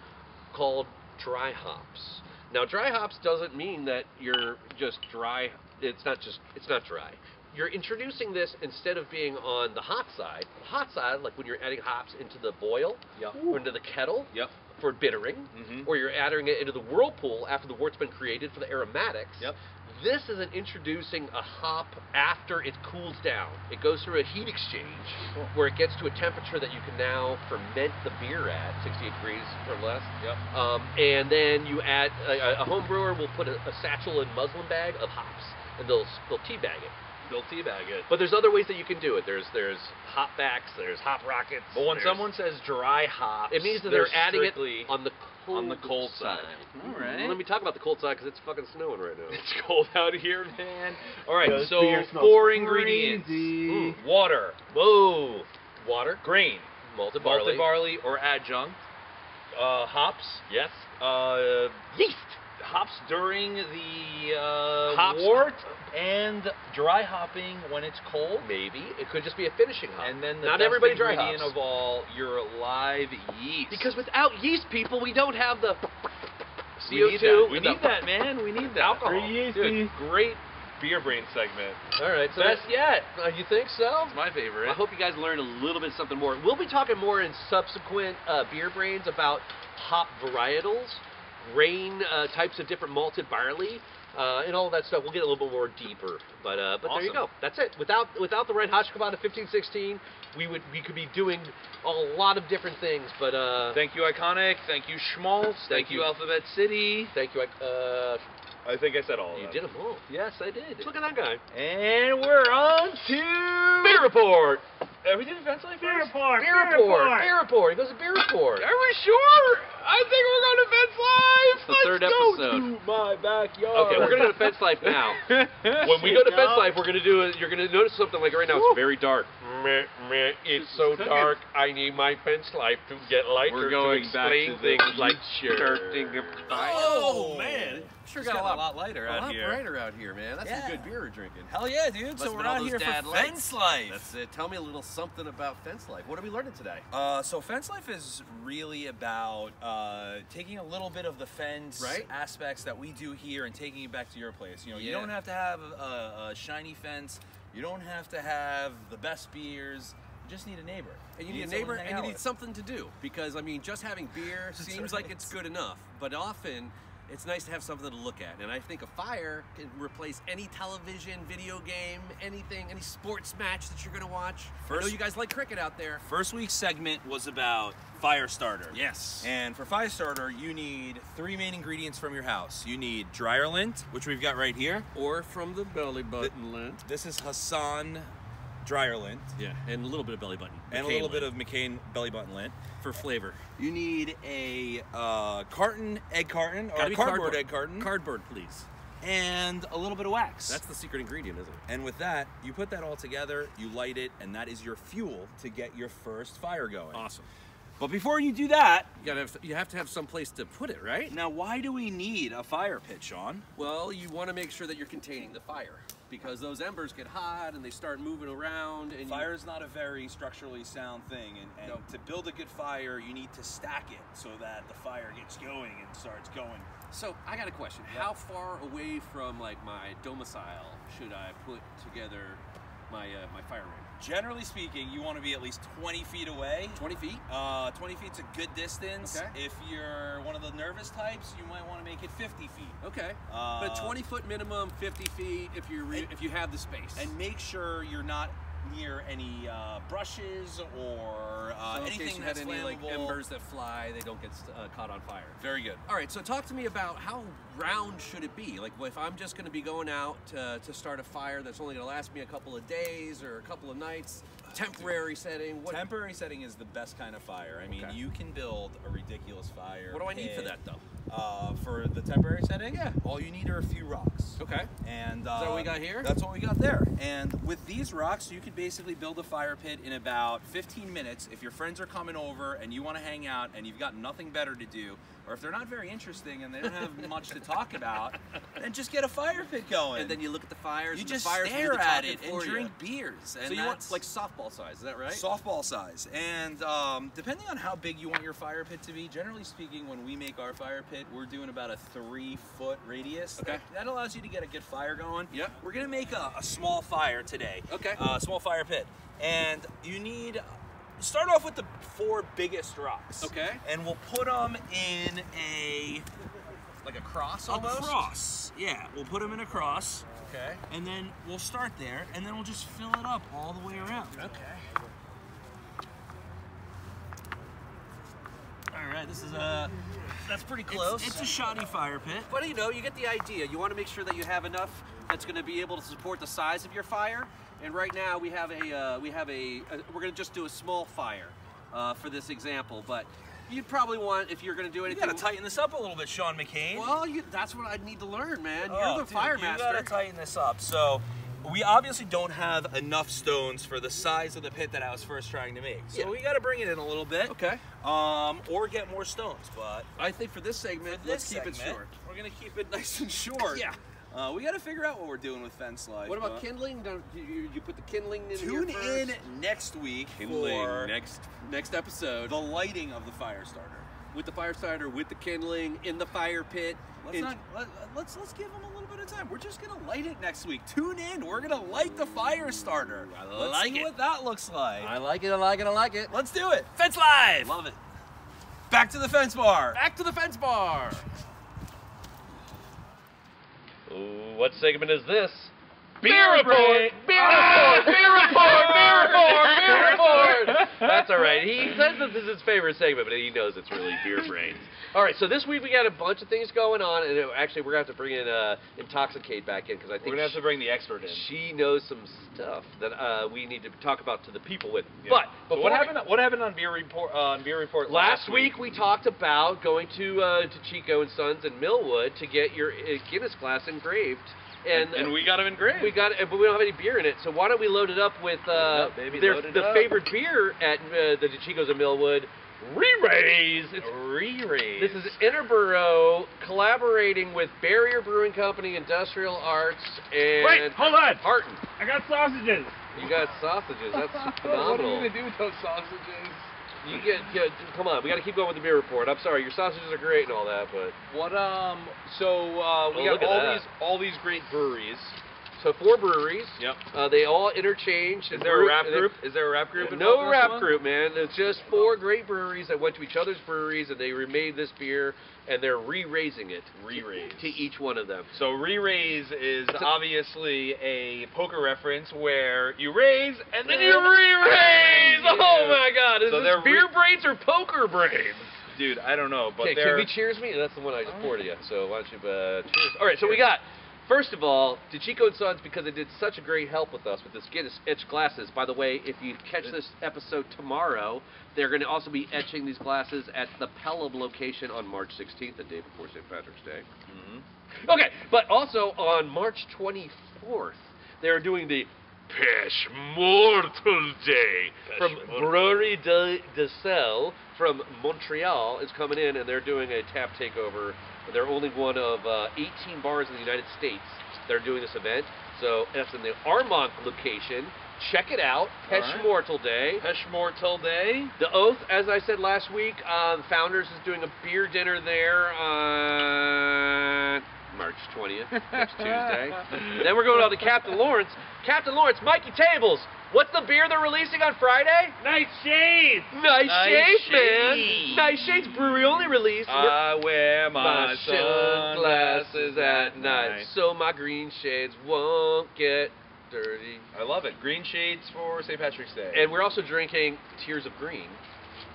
called dry hops. Now, dry hops doesn't mean that you're just dry. It's not just. It's not dry. You're introducing this instead of being on the hot side. The hot side, like when you're adding hops into the boil Yep. or into the kettle Yep. for bittering, Mhm. or you're adding it into the whirlpool after the wort's been created for the aromatics. Yep. This is an introducing a hop after it cools down. It goes through a heat exchange Cool. where it gets to a temperature that you can now ferment the beer at, 68 degrees or less. Yep. Um, and then you add a, a home brewer will put a, a satchel and muslin bag of hops, and they'll they'll teabag it. They'll teabag it. But there's other ways that you can do it. There's there's hop backs, there's hop rockets. But when someone says dry hops, it means that they're, adding it on the on the cold side. All right. Let me talk about the cold side because it's fucking snowing right now. It's cold [LAUGHS] out here, man. All right, This so beer smells four ingredients. Mm, water, Whoa! Water, grain, malted barley, malted barley or adjunct, uh, hops, yes, uh, yeast. Hops, during the uh, Hops. wort and dry hopping when it's cold. Maybe it could just be a finishing hop. And then the not best everybody dry hops. of all, your live yeast. because without yeast, people, we don't have the we CO2. need that. We need that, man. We need that. Alcohol. Pretty Dude, great beer brain segment. All right, so Best yet. Uh, you think so? It's my favorite. I hope you guys learned a little bit something more. We'll be talking more in subsequent uh, beer brains about hop varietals, grain uh, types of different malted barley, uh, and all that stuff. We'll get a little bit more deeper. But uh, but there you go. That's it. Without without the Red Hashkabat of 1516, we would we could be doing a lot of different things. But uh, Thank you, Iconyc. Thank you, Schmaltz. Thank, Thank you. Alphabet City. thank you. Uh, I think I said all you did them. them all. Yes, I did. Look at that guy. And we're on to Beer report. Are we doing Fence Life Beer first? report. Beer report. Beer report. He goes to beer report. Are we sure? I think we're going to Fence Life. It's the Let's third go episode. to my backyard. Okay, we're gonna go to Fence Life now. [LAUGHS] When we go to Fence Life, we're gonna do it. You're gonna notice something like right now. It's very dark. Meh, meh, it's so dark. I need my Fence Life to get lighter We're going to back explain to the things like future. starting fire. Oh, man. Sure got, got a lot, lighter out a lot here. brighter out here, man. That's Yeah. some good beer we're drinking. Hell yeah, dude. Must so we're out here for Fence. Life. That's it. Tell me a little something about Fence Life. What are we learning today? Uh, so Fence Life is really about uh, taking a little bit of the fence Right. aspects that we do here and taking it back to your place. You know, you don't have to have a, a shiny fence. You don't have to have the best beers. You just need a neighbor. And you need a neighbor, and you need with. something to do because I mean, just having beer [LAUGHS] seems like it's good enough, but often it's nice to have something to look at. And I think a fire can replace any television, video game, anything, any sports match that you're gonna watch. I know First- you guys like cricket out there. First week's segment was about fire starter. Yes. And for fire starter, you need three main ingredients from your house. You need dryer lint, which we've got right here. Or from the belly button lint. This is Hassan dryer lint. Yeah, and a little bit of belly button. and a McCain little bit of McCain belly button lint. for flavor. You need a uh, carton, egg carton, or be cardboard, egg carton, Cardboard, please. and a little bit of wax. That's the secret ingredient, isn't it? and with that, you put that all together, you light it, and that is your fuel to get your first fire going. Awesome. But before you do that, You gotta have, you have to have some place to put it, right? now why do we need a fire pit, Sean? Well, you want to make sure that you're containing the fire because those embers get hot and they start moving around. And you- Fire is not a very structurally sound thing, and, and No. to build a good fire, you need to stack it so that the fire gets going and starts going. so I got a question. How far away from like my domicile should I put together my uh, my fire ring? Generally speaking, you want to be at least 20 feet away. 20 feet. Uh, 20 feet's a good distance. Okay. If you're one of the nervous types, you might want to make it 50 feet. Okay. Uh, but 20 foot minimum, 50 feet if you if you have the space. And make sure you're not near any uh, brushes or uh, So anything that's any like flammable. embers that fly, they don't get uh, caught on fire. Very good. All right, so talk to me about how round should it be? Like, if I'm just going to be going out to, to start a fire that's only going to last me a couple of days or a couple of nights, temporary setting. What, Temporary setting is the best kind of fire. I mean, Okay. you can build a ridiculous fire. what do I need for that though? Uh, for the temporary setting, Yeah. all you need are a few rocks. Okay. And uh, that what we got here? That's what we got there. And with these rocks, you could basically build a fire pit in about 15 minutes. If your friends are coming over and you want to hang out and you've got nothing better to do, or if they're not very interesting and they don't have [LAUGHS] much to talk about, then just get a fire pit going. And then you look at the fires. you and just the fires stare at it and for you. drink beers. And So you want like softball size? Is that right? softball size. And um, depending on how big you want your fire pit to be, generally speaking, when we make our fire pit, we're doing about a three foot radius. Okay. That, that allows you to get a good fire going. Yep. We're gonna make a, a small fire today. Okay. A small fire pit, and you need. Start off with the four biggest rocks. Okay. And we'll put them in a like a cross almost. A cross. Yeah, we'll put them in a cross, Okay. and then we'll start there, and then we'll just fill it up all the way around. Okay. All right, this is a. That's pretty close. It's, a shoddy fire pit. But you know, you get the idea. You want to make sure that you have enough that's going to be able to support the size of your fire. And right now we have a uh, we have a, a we're going to just do a small fire uh, for this example. But you'd probably want if you're going to do anything. You anything. gotta tighten this up a little bit, Sean McCain. well, you, that's what I need to learn, man. Oh, You're the dude, fire you gotta tighten this up. So we obviously don't have enough stones for the size of the pit that I was first trying to make. So Yeah. we got to bring it in a little bit. Okay. Um, or get more stones. But I think for this segment, for let's this keep it short. We're gonna keep it [LAUGHS] nice and short. Yeah. Uh, we got to figure out what we're doing with fence life. What about but kindling? Don't- You, you, you put the kindling in Tune here in next week Kindling for next next episode the lighting of the fire starter. with the fire starter, with the kindling in the fire pit. Let's in- not let, let's let's give them a little bit of time. We're just gonna light it next week. Tune in. We're gonna light the fire starter. I let's like see it. what that looks like. I like it. I like it. I like it. Let's do it. Fence live. Love it. Back to the fence bar. Back to the fence bar. What segment is this? Beer report! Beer report! Beer report! Beer report! Beer [LAUGHS] report! That's all right. He says that this is his favorite segment, but he knows it's really beer brains. All right, so this week we got a bunch of things going on, and actually we're gonna have to bring in uh, Intoxikate back in because I think We're gonna have to bring the expert in. she knows some stuff that uh, we need to talk about to the people with. Yeah. But But what happened? What happened on beer report? Uh, on beer report Last week we talked about going to uh, to Chico and Sons in Millwood to get your uh, Guinness glass engraved, and, and we got them in engraved. we got it, but we don't have any beer in it. So why don't we load it up with uh, up, baby, their the up. favorite beer at uh, the Chico's of Millwood, Re-Raise. It's re-raise. this is Interboro collaborating with Barrier Brewing Company, Industrial Arts, and Wait, hold on. Harton. I got sausages. You got sausages. That's phenomenal. [LAUGHS] What are you gonna do with those sausages? You get, come on. We got to keep going with the beer report. I'm sorry, your sausages are great and all that, but What um? So uh, we Oh, got all that. these all these great breweries. so four breweries. Yep. Uh, they all interchange. Is there a rap group? Is there a rap group? No rap group, man. It's just four great breweries that went to each other's breweries and they remade this beer and they're re-raising it Re-raise. to each one of them. So re-raise is a- obviously a poker reference where you raise and then you re-raise. Oh my God! Is So this beer re- brains or poker brains? Dude, I don't know, but Okay, can we cheers me? That's the one I just poured to you. So why don't you uh, cheers? All right, so we got. First of all, to Chico and Sons because they did such a great help with us with this Guinness etched glasses. By the way, if you catch this episode tomorrow, they're going to also be etching these glasses at the Pelham location on March 16th, the day before St. Patrick's Day. Mhm. Okay, but also on March 24th, they're doing the Péché Mortel Day from Brewery de, de Sel from Montreal is coming in, and they're doing a tap takeover. They're only one of uh, 18 bars in the United States that are doing this event. So that's in the Armonk location. Check it out. Pesh right. Mortal Day. Péché Mortel Day. The Oath, as I said last week, uh, Founders is doing a beer dinner there on March 20th, [LAUGHS] next Tuesday. then we're going out to Captain Lawrence. Captain Lawrence, Mikey Tables. What's the beer they're releasing on Friday? Nice shades. Nice, Nice Shades, man. Nice Shades Brewery only released. I wear my, my sunglasses at night, so my green shades won't get dirty. I love it. Green shades for St. Patrick's Day. And we're also drinking Tears of Green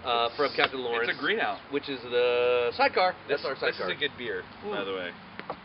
uh, from Captain Lawrence. It's a green out. which is the sidecar. That's our This sidecar. is a good beer, by the way.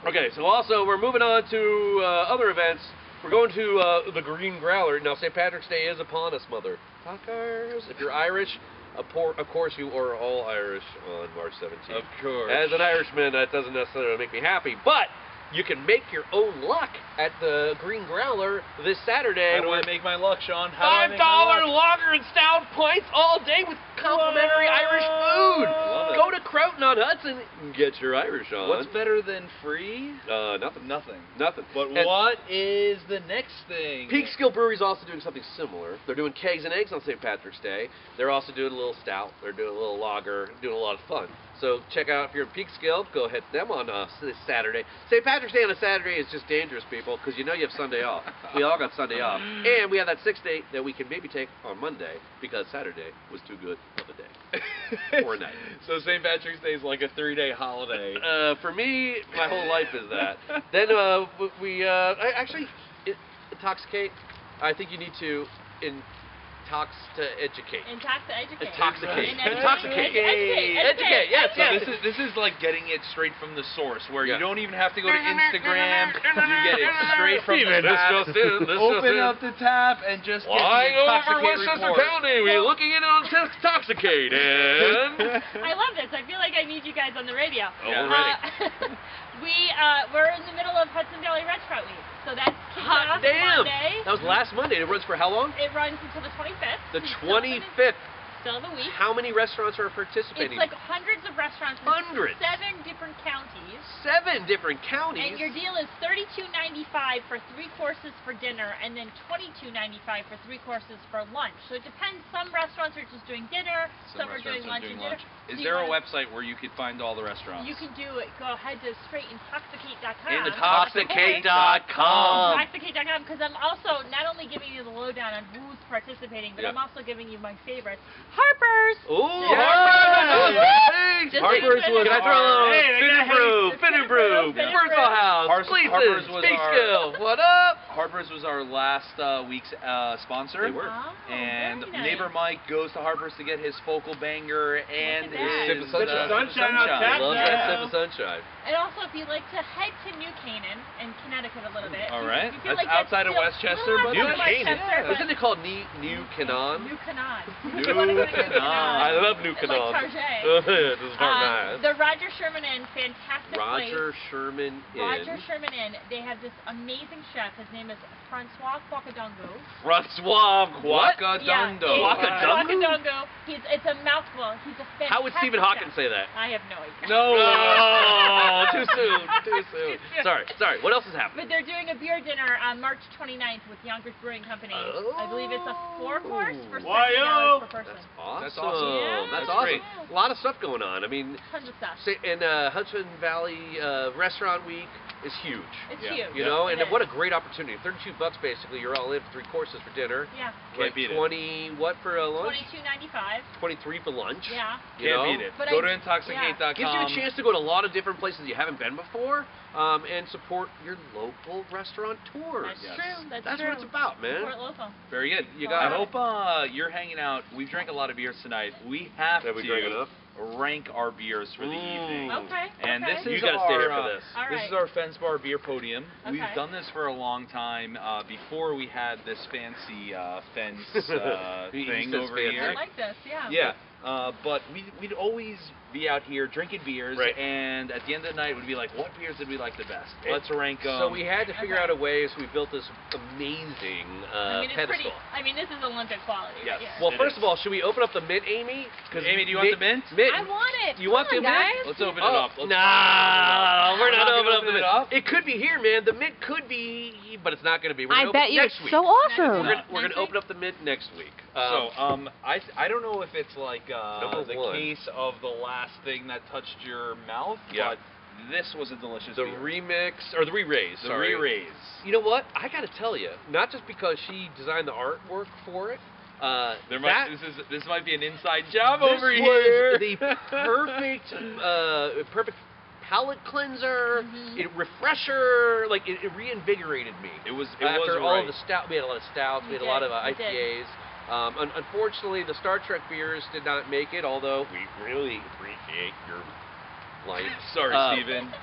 Okay, so also we're moving on to uh, other events. We're going to uh, the Green Growler. Now, St. Patrick's Day is upon us, mother. Fuckers. If you're Irish, of course you are all Irish on March 17th. Of course. As an Irishman, that doesn't necessarily make me happy, but you can make your own luck at the Green Growler this Saturday. How do I make my luck, Sean? How Five dollar lager and stout pints all day with complimentary Irish food. Go to Croton on Hudson and get your Irish on. What's better than free? uh, nothing. Nothing. Nothing. But And what is the next thing? Peekskill Brewery's also doing something similar. They're doing kegs and eggs on St. Patrick's Day. They're also doing a little stout. They're doing a little lager, doing a lot of fun. So check out if you're in Peekskill, go hit them on uh, this Saturday. St. Patrick's Day on a Saturday is just dangerous, people, because you know you have Sunday off. We all got Sunday off, [LAUGHS] and we have that sixth day that we can maybe take on Monday because Saturday was too good of a day [LAUGHS] or a night. So St. Patrick's Day is like a three-day holiday. Uh, for me, my whole life is that. [LAUGHS] then uh, we uh, actually it, intoxikate. I think you need to intox to educate. Intox- educate. Intoxikate. And educate. Intoxikate. Educate. Educate, yes, So yes. this is this is like getting it straight from the source, where Yeah. you don't even have to go to [LAUGHS] Instagram. You get it straight from Steven, the this tap. just in, this Open just in. up the tap and just get Flying the over Intoxikate Westchester report. County, we're looking in on Intoxikate, and [LAUGHS] I love this. I feel like I need you guys on the radio. Yeah. Uh, [LAUGHS] we uh, we're in the middle of Hudson Valley Restaurant Week, so that's kicked Hot off damn. Monday. That was last Monday. It runs for how long? It runs until the 25th. The It's still in 25th. Still the week. How many restaurants are participating? It's like hundreds of restaurants Hundreds. seven different counties. Seven different counties. And your deal is thirty-two ninety-five for three courses for dinner, and then twenty-two ninety-five for three courses for lunch. So it depends. Some restaurants are just doing dinner. Some, are doing lunch and dinner. Is there a website where you could find all the restaurants? You can do it. Go ahead to straightintoxicate.com. Intoxikate.com. Intoxikate.com because I'm also not only giving you the lowdown on who's participating, but Yeah. I'm also giving you my favorites. Harper's. Ooh, Yeah. Harper's! Just Just Harper's Can was I throw a Hey, they Finner got Brew, Finner Finner Brew, Brew, Finner Birdsall House, Harper's- Gleason's, Harper's was our- Skill. What up? Harper's was our last uh, week's uh, sponsor. They were. Oh, And very nice. neighbor Mike goes to Harper's to get his focal banger and Look at that. his Sip of sunshine. uh, Sunshine on. Love that sip of sunshine. And also, if you'd like to head to New Canaan in Connecticut a little bit. All right. you- you That's like outside of Westchester, but- New Canaan. Westchester, but Isn't it called New, New Canaan? New Canaan. New You wanna New Canaan. Canaan. I love New Like Canaan. Tarjay. [LAUGHS] this is very Um, nice. the Roger Sherman Inn, fantastic Roger place. Sherman Inn. Roger Sherman Inn. They have this amazing chef. His name is Francois Kwaku-Dongo. Francois what? Yeah, Kwaku-Dongo? Kwaku-Dongo. He's it's a mouthful. He's a fantastic How would Stephen Hawking say that? I have no idea. No. Oh, [LAUGHS] too soon. Too soon. Sorry, sorry. What else is happening? But they're doing a beer dinner on March 29th with Yonkers Brewing Company. I believe it's a four course for $70 per person. Awesome. That's awesome. Yeah. That's That's awesome. great. A lot of stuff going on. I mean, Tons of stuff. say, and uh, Hudson Valley uh, Restaurant Week is huge. It's Yeah. huge. You know, It and is. what a great opportunity. Thirty-two bucks basically. You're all in for three courses for dinner. Yeah. Can't like beat it. Twenty what for a lunch? Twenty-two ninety-five. Twenty-three for lunch. Yeah. You Can't know? beat it. But Go I- to intoxikate.com. Gives you a chance to go to a lot of different places you haven't been before, um, and support your local restaurateurs. That's Yes. true. That's, That's true. what it's about, man. Support local. Very good. You got it. hope uh, you're hanging out. We've drank a lot of beers tonight. We have Have we to drank enough? Rank our beers for the Mm. evening. Okay. And okay. this You is gotta our, stay here for uh, this. All This right. is our Fence Bar beer podium. We've done this for a long time uh, before we had this fancy uh, fence [LAUGHS] uh, thing over fancy. here. I like this. Yeah. Yeah, uh, but we, we'd always be out here drinking beers, Right. and at the end of the night, we'd be like, "What beers did we like the best? And Let's rank them." So we had to figure Okay. out a way. So we built this amazing uh, I mean, it's pedestal. pretty. I mean, this is Olympic quality. Yes. Right here. Well, It first is. of all, should we open up the mint, Amy? 'Cause Amy, do you want the mint? Mint. I want it. You want Come the on, mint? Let's open it Oh, up. Let's nah, we're We're not, not opening up the mint. up? It could be here, man. The mint could be, but it's not going to be. We're I gonna bet open you next it's week. so awesome. We're gonna, we're Next gonna open up the mint next week. So, Um, um, I I don't know if it's like uh, the one. case of the last thing that touched your mouth, Yeah. but this was a delicious the beer. remix or the re-raise. the sorry. re-raise. You know what? I got to tell you, not just because she designed the artwork for it. Uh, There that, this is this might be an inside job this over was here. the perfect, uh, perfect palate cleanser, Mhm. it refresher, like it, it reinvigorated me. It was it After was all right. of the stout, we had a lot of stouts, we We had a lot of uh, we did. IPAs. Um, un- unfortunately, the Star Trek beers did not make it, although we really appreciate your life. [LAUGHS] Sorry, Uh, Steven.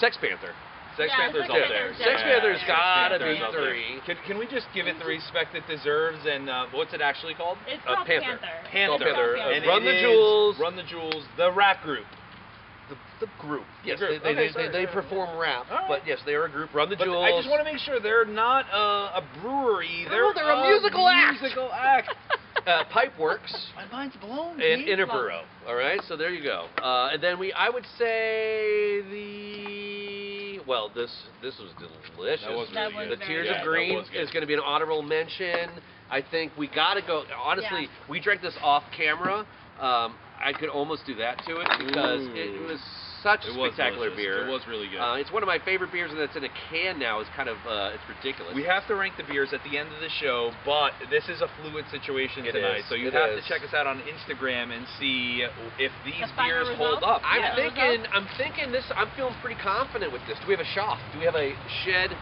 Sex Panther. Sex Yeah, Panther's Sex up Panther's there. up Sex there. Panther's Yeah. gotta Panther's be three. Can, can we just give it the respect it deserves? And uh, what's it actually called? It's Uh, called Panther. Panther. Panther. It's Panther, uh, Run the is Jewels. Run the Jewels. The rap group. The, the group. Yes, group. they, they, Okay, they, sorry, they sorry. perform rap, All right. but yes, they are a group. Run the But Jewels. I just want to make sure they're not uh, a brewery. They're, No, they're a musical act. Musical act. [LAUGHS] uh, Pipeworks My mind's blown. and Pete. Interboro. All right, so there you go. Uh, and then we, I would say the well, this this was delicious. That was That really was good. the Tears Yeah, of that Green is going to be an honorable mention. I think we got to go. Honestly, Yeah. we drank this off camera. Um, I could almost do that to it because it was such a It was spectacular delicious. beer. It was really good. Uh, it's one of my favorite beers, and it's in a can now. It's kind of uh, it's ridiculous. We have to rank the beers at the end of the show, but this is a fluid situation It tonight. is. So you It have is. to check us out on Instagram and see if these The final beers hold up. I'm Yeah. thinking. I'm thinking this. I'm feeling pretty confident with this. Do we have a shop? Do we have a shed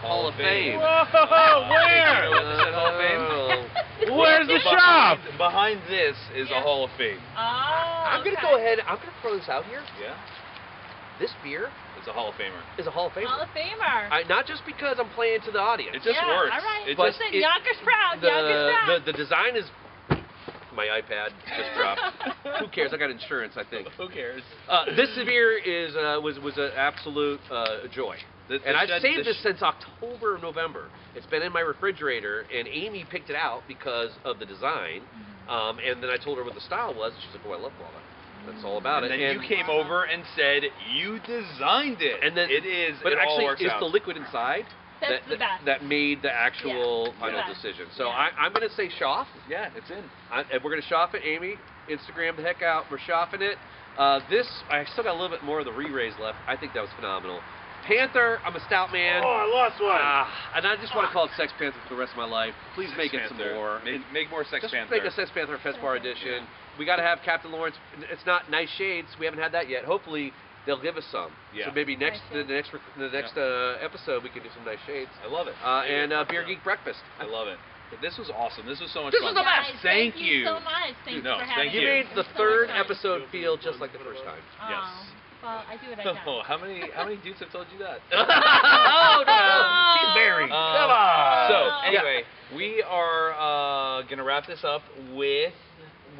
Hall of Fame? Whoa, You where? know [LAUGHS] what this is, Hall of Fame? Where's the shop? Behind, behind this is Yeah. a Hall of Fame. Oh, I'm gonna okay. go ahead. I'm gonna throw this out here. Yeah, This beer is a Hall of Famer. is a Hall of Fame. Hall of Famer. I, not just because I'm playing to the audience. It just yeah, works. All right. It But just Listen, it- Yonkers proud. the, Yonkers proud. the the design is My iPad just dropped. [LAUGHS] Who cares? I got insurance, I think. Who cares? Uh, this beer is uh, was was an absolute uh, joy. The- the and I've shed- saved the this sh- since October or November. It's been in my refrigerator, and Amy picked it out because of the design. Mm-hmm. Um, and then I told her what the style was. and She's like, "Oh, I love guava. That's all about And it." then and, then you came over and said you designed it. and then it is. But it all actually, works it's out. the liquid inside That's that, the that, that made the actual Yeah, final the decision. So Yeah. I, I'm going to say Schaff. Yeah, it's in. I, and we're gonna shop it, Amy. Instagram the heck out. We're shopping it. Uh, this I still got a little bit more of the re-raise left. I think that was phenomenal. Panther, I'm a stout man. Oh, I lost one. Ah, and I just want to call it Sex Panther for the rest of my life. Please Sex make it some more. Make, make more Sex Panther. just Panther. make a Sex Panther Fence Bar edition. We got to have Captain Lawrence. It's not nice shades. We haven't had that yet. Hopefully they'll give us some. Yeah. So maybe next Nice the, the next the next uh, episode we can do some nice shades. I love it. Uh, and uh, Beer Geek Breakfast. I love it. This was awesome. This was so much This fun. was the Guys, best. Thank thank you. so much. Thanks No, for thank having You you. made the so third episode feel just like the first time. Oh, Yes. Well, I do what I can. Oh, how many how many dudes have told you that? [LAUGHS] oh no, [LAUGHS] she's married. Um, Come on. So Oh. anyway, we are uh, gonna wrap this up with.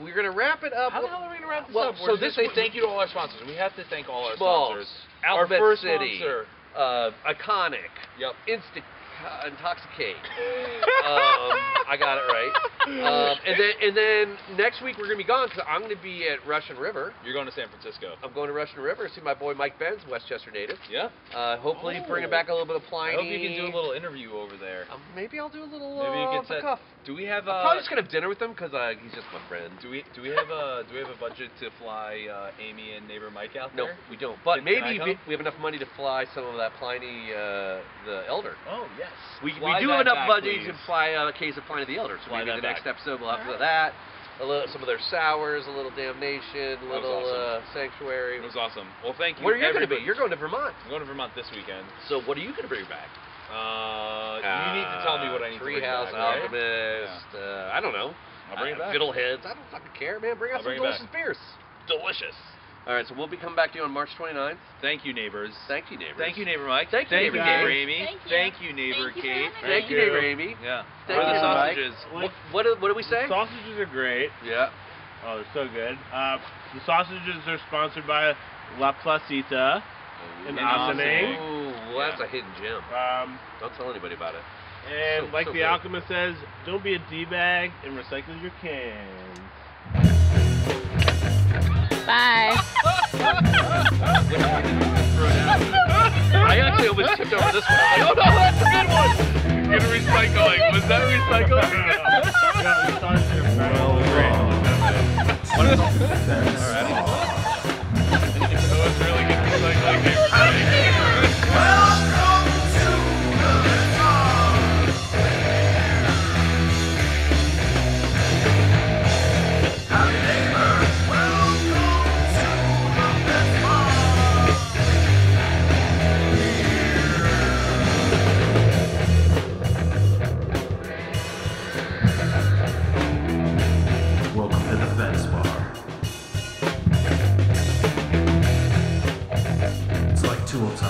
we're gonna wrap it up. How the hell are we gonna wrap this Well, up? so We're this just say was- thank you to all our sponsors. We have to thank all our Schmaltz, sponsors. Alphabet our first City, sponsor. uh, Iconyc, Yep. Instant, uh, Intoxikate. [LAUGHS] um, I got it right. Um, and then and then next week we're gonna be gone because I'm gonna be at Russian River. You're going to San Francisco. I'm going to Russian River to see my boy Mike Benz, Westchester native. Yeah. Uh, hopefully bringing back a little bit of Pliny. I hope you can do a little interview over there. Um, maybe I'll do a little. Maybe you uh, can set. cuff. Do we have? I'm Uh, probably just gonna have dinner with him because uh, he's just my friend. do we do we have a do we have a budget to fly uh, Amy and neighbor Mike out there? No, we don't. But Can- can I maybe come? we, we have enough money to fly some of that Pliny, uh, the Elder. Oh yes. We, Fly we do that have enough back, budget please. to fly uh, a case of Pliny the Elder. So Fly maybe that the next back. episode we'll have some of that. A little, some of their sours, a little damnation, a little awesome. uh, sanctuary. It was awesome. Well, thank you. Where are you going to be? You're going to Vermont. I'm going to Vermont this weekend. So what are you going to bring back? Uh, you need to tell me what I need to bring Treehouse, back. right? Alchemist. Uh, I don't know. I'll bring it uh, back. Fiddleheads. I don't fucking care, man. Bring out I'll some bring it back. delicious beers. Delicious. All right, so we'll be coming back to you on March 29th. Thank you, neighbors. Thank you, neighbors. Thank you, neighbor Mike. Thank you, Thank you, neighbor neighbor Kate. Amy. Thank you. neighbor Thank Kate. having Thank Thank you, you. neighbor Amy. Yeah. Thank What are you, the Mike. sausages? What, what, do- what do we say? Sausages are great. Yeah. Oh, they're so good. Uh, the sausages are sponsored by La Placita in In Ossining. Ooh, well, that's a hidden gem. Um, Don't tell anybody about it. and So- like so the good. alchemist says, don't be a d-bag and recycle your cans. Bye. I actually almost tipped over this one. Oh no, that's a good one recycling. Was that recycling? [LAUGHS] yeah, we well, great. What is all right. It was really good recycling. 救我者。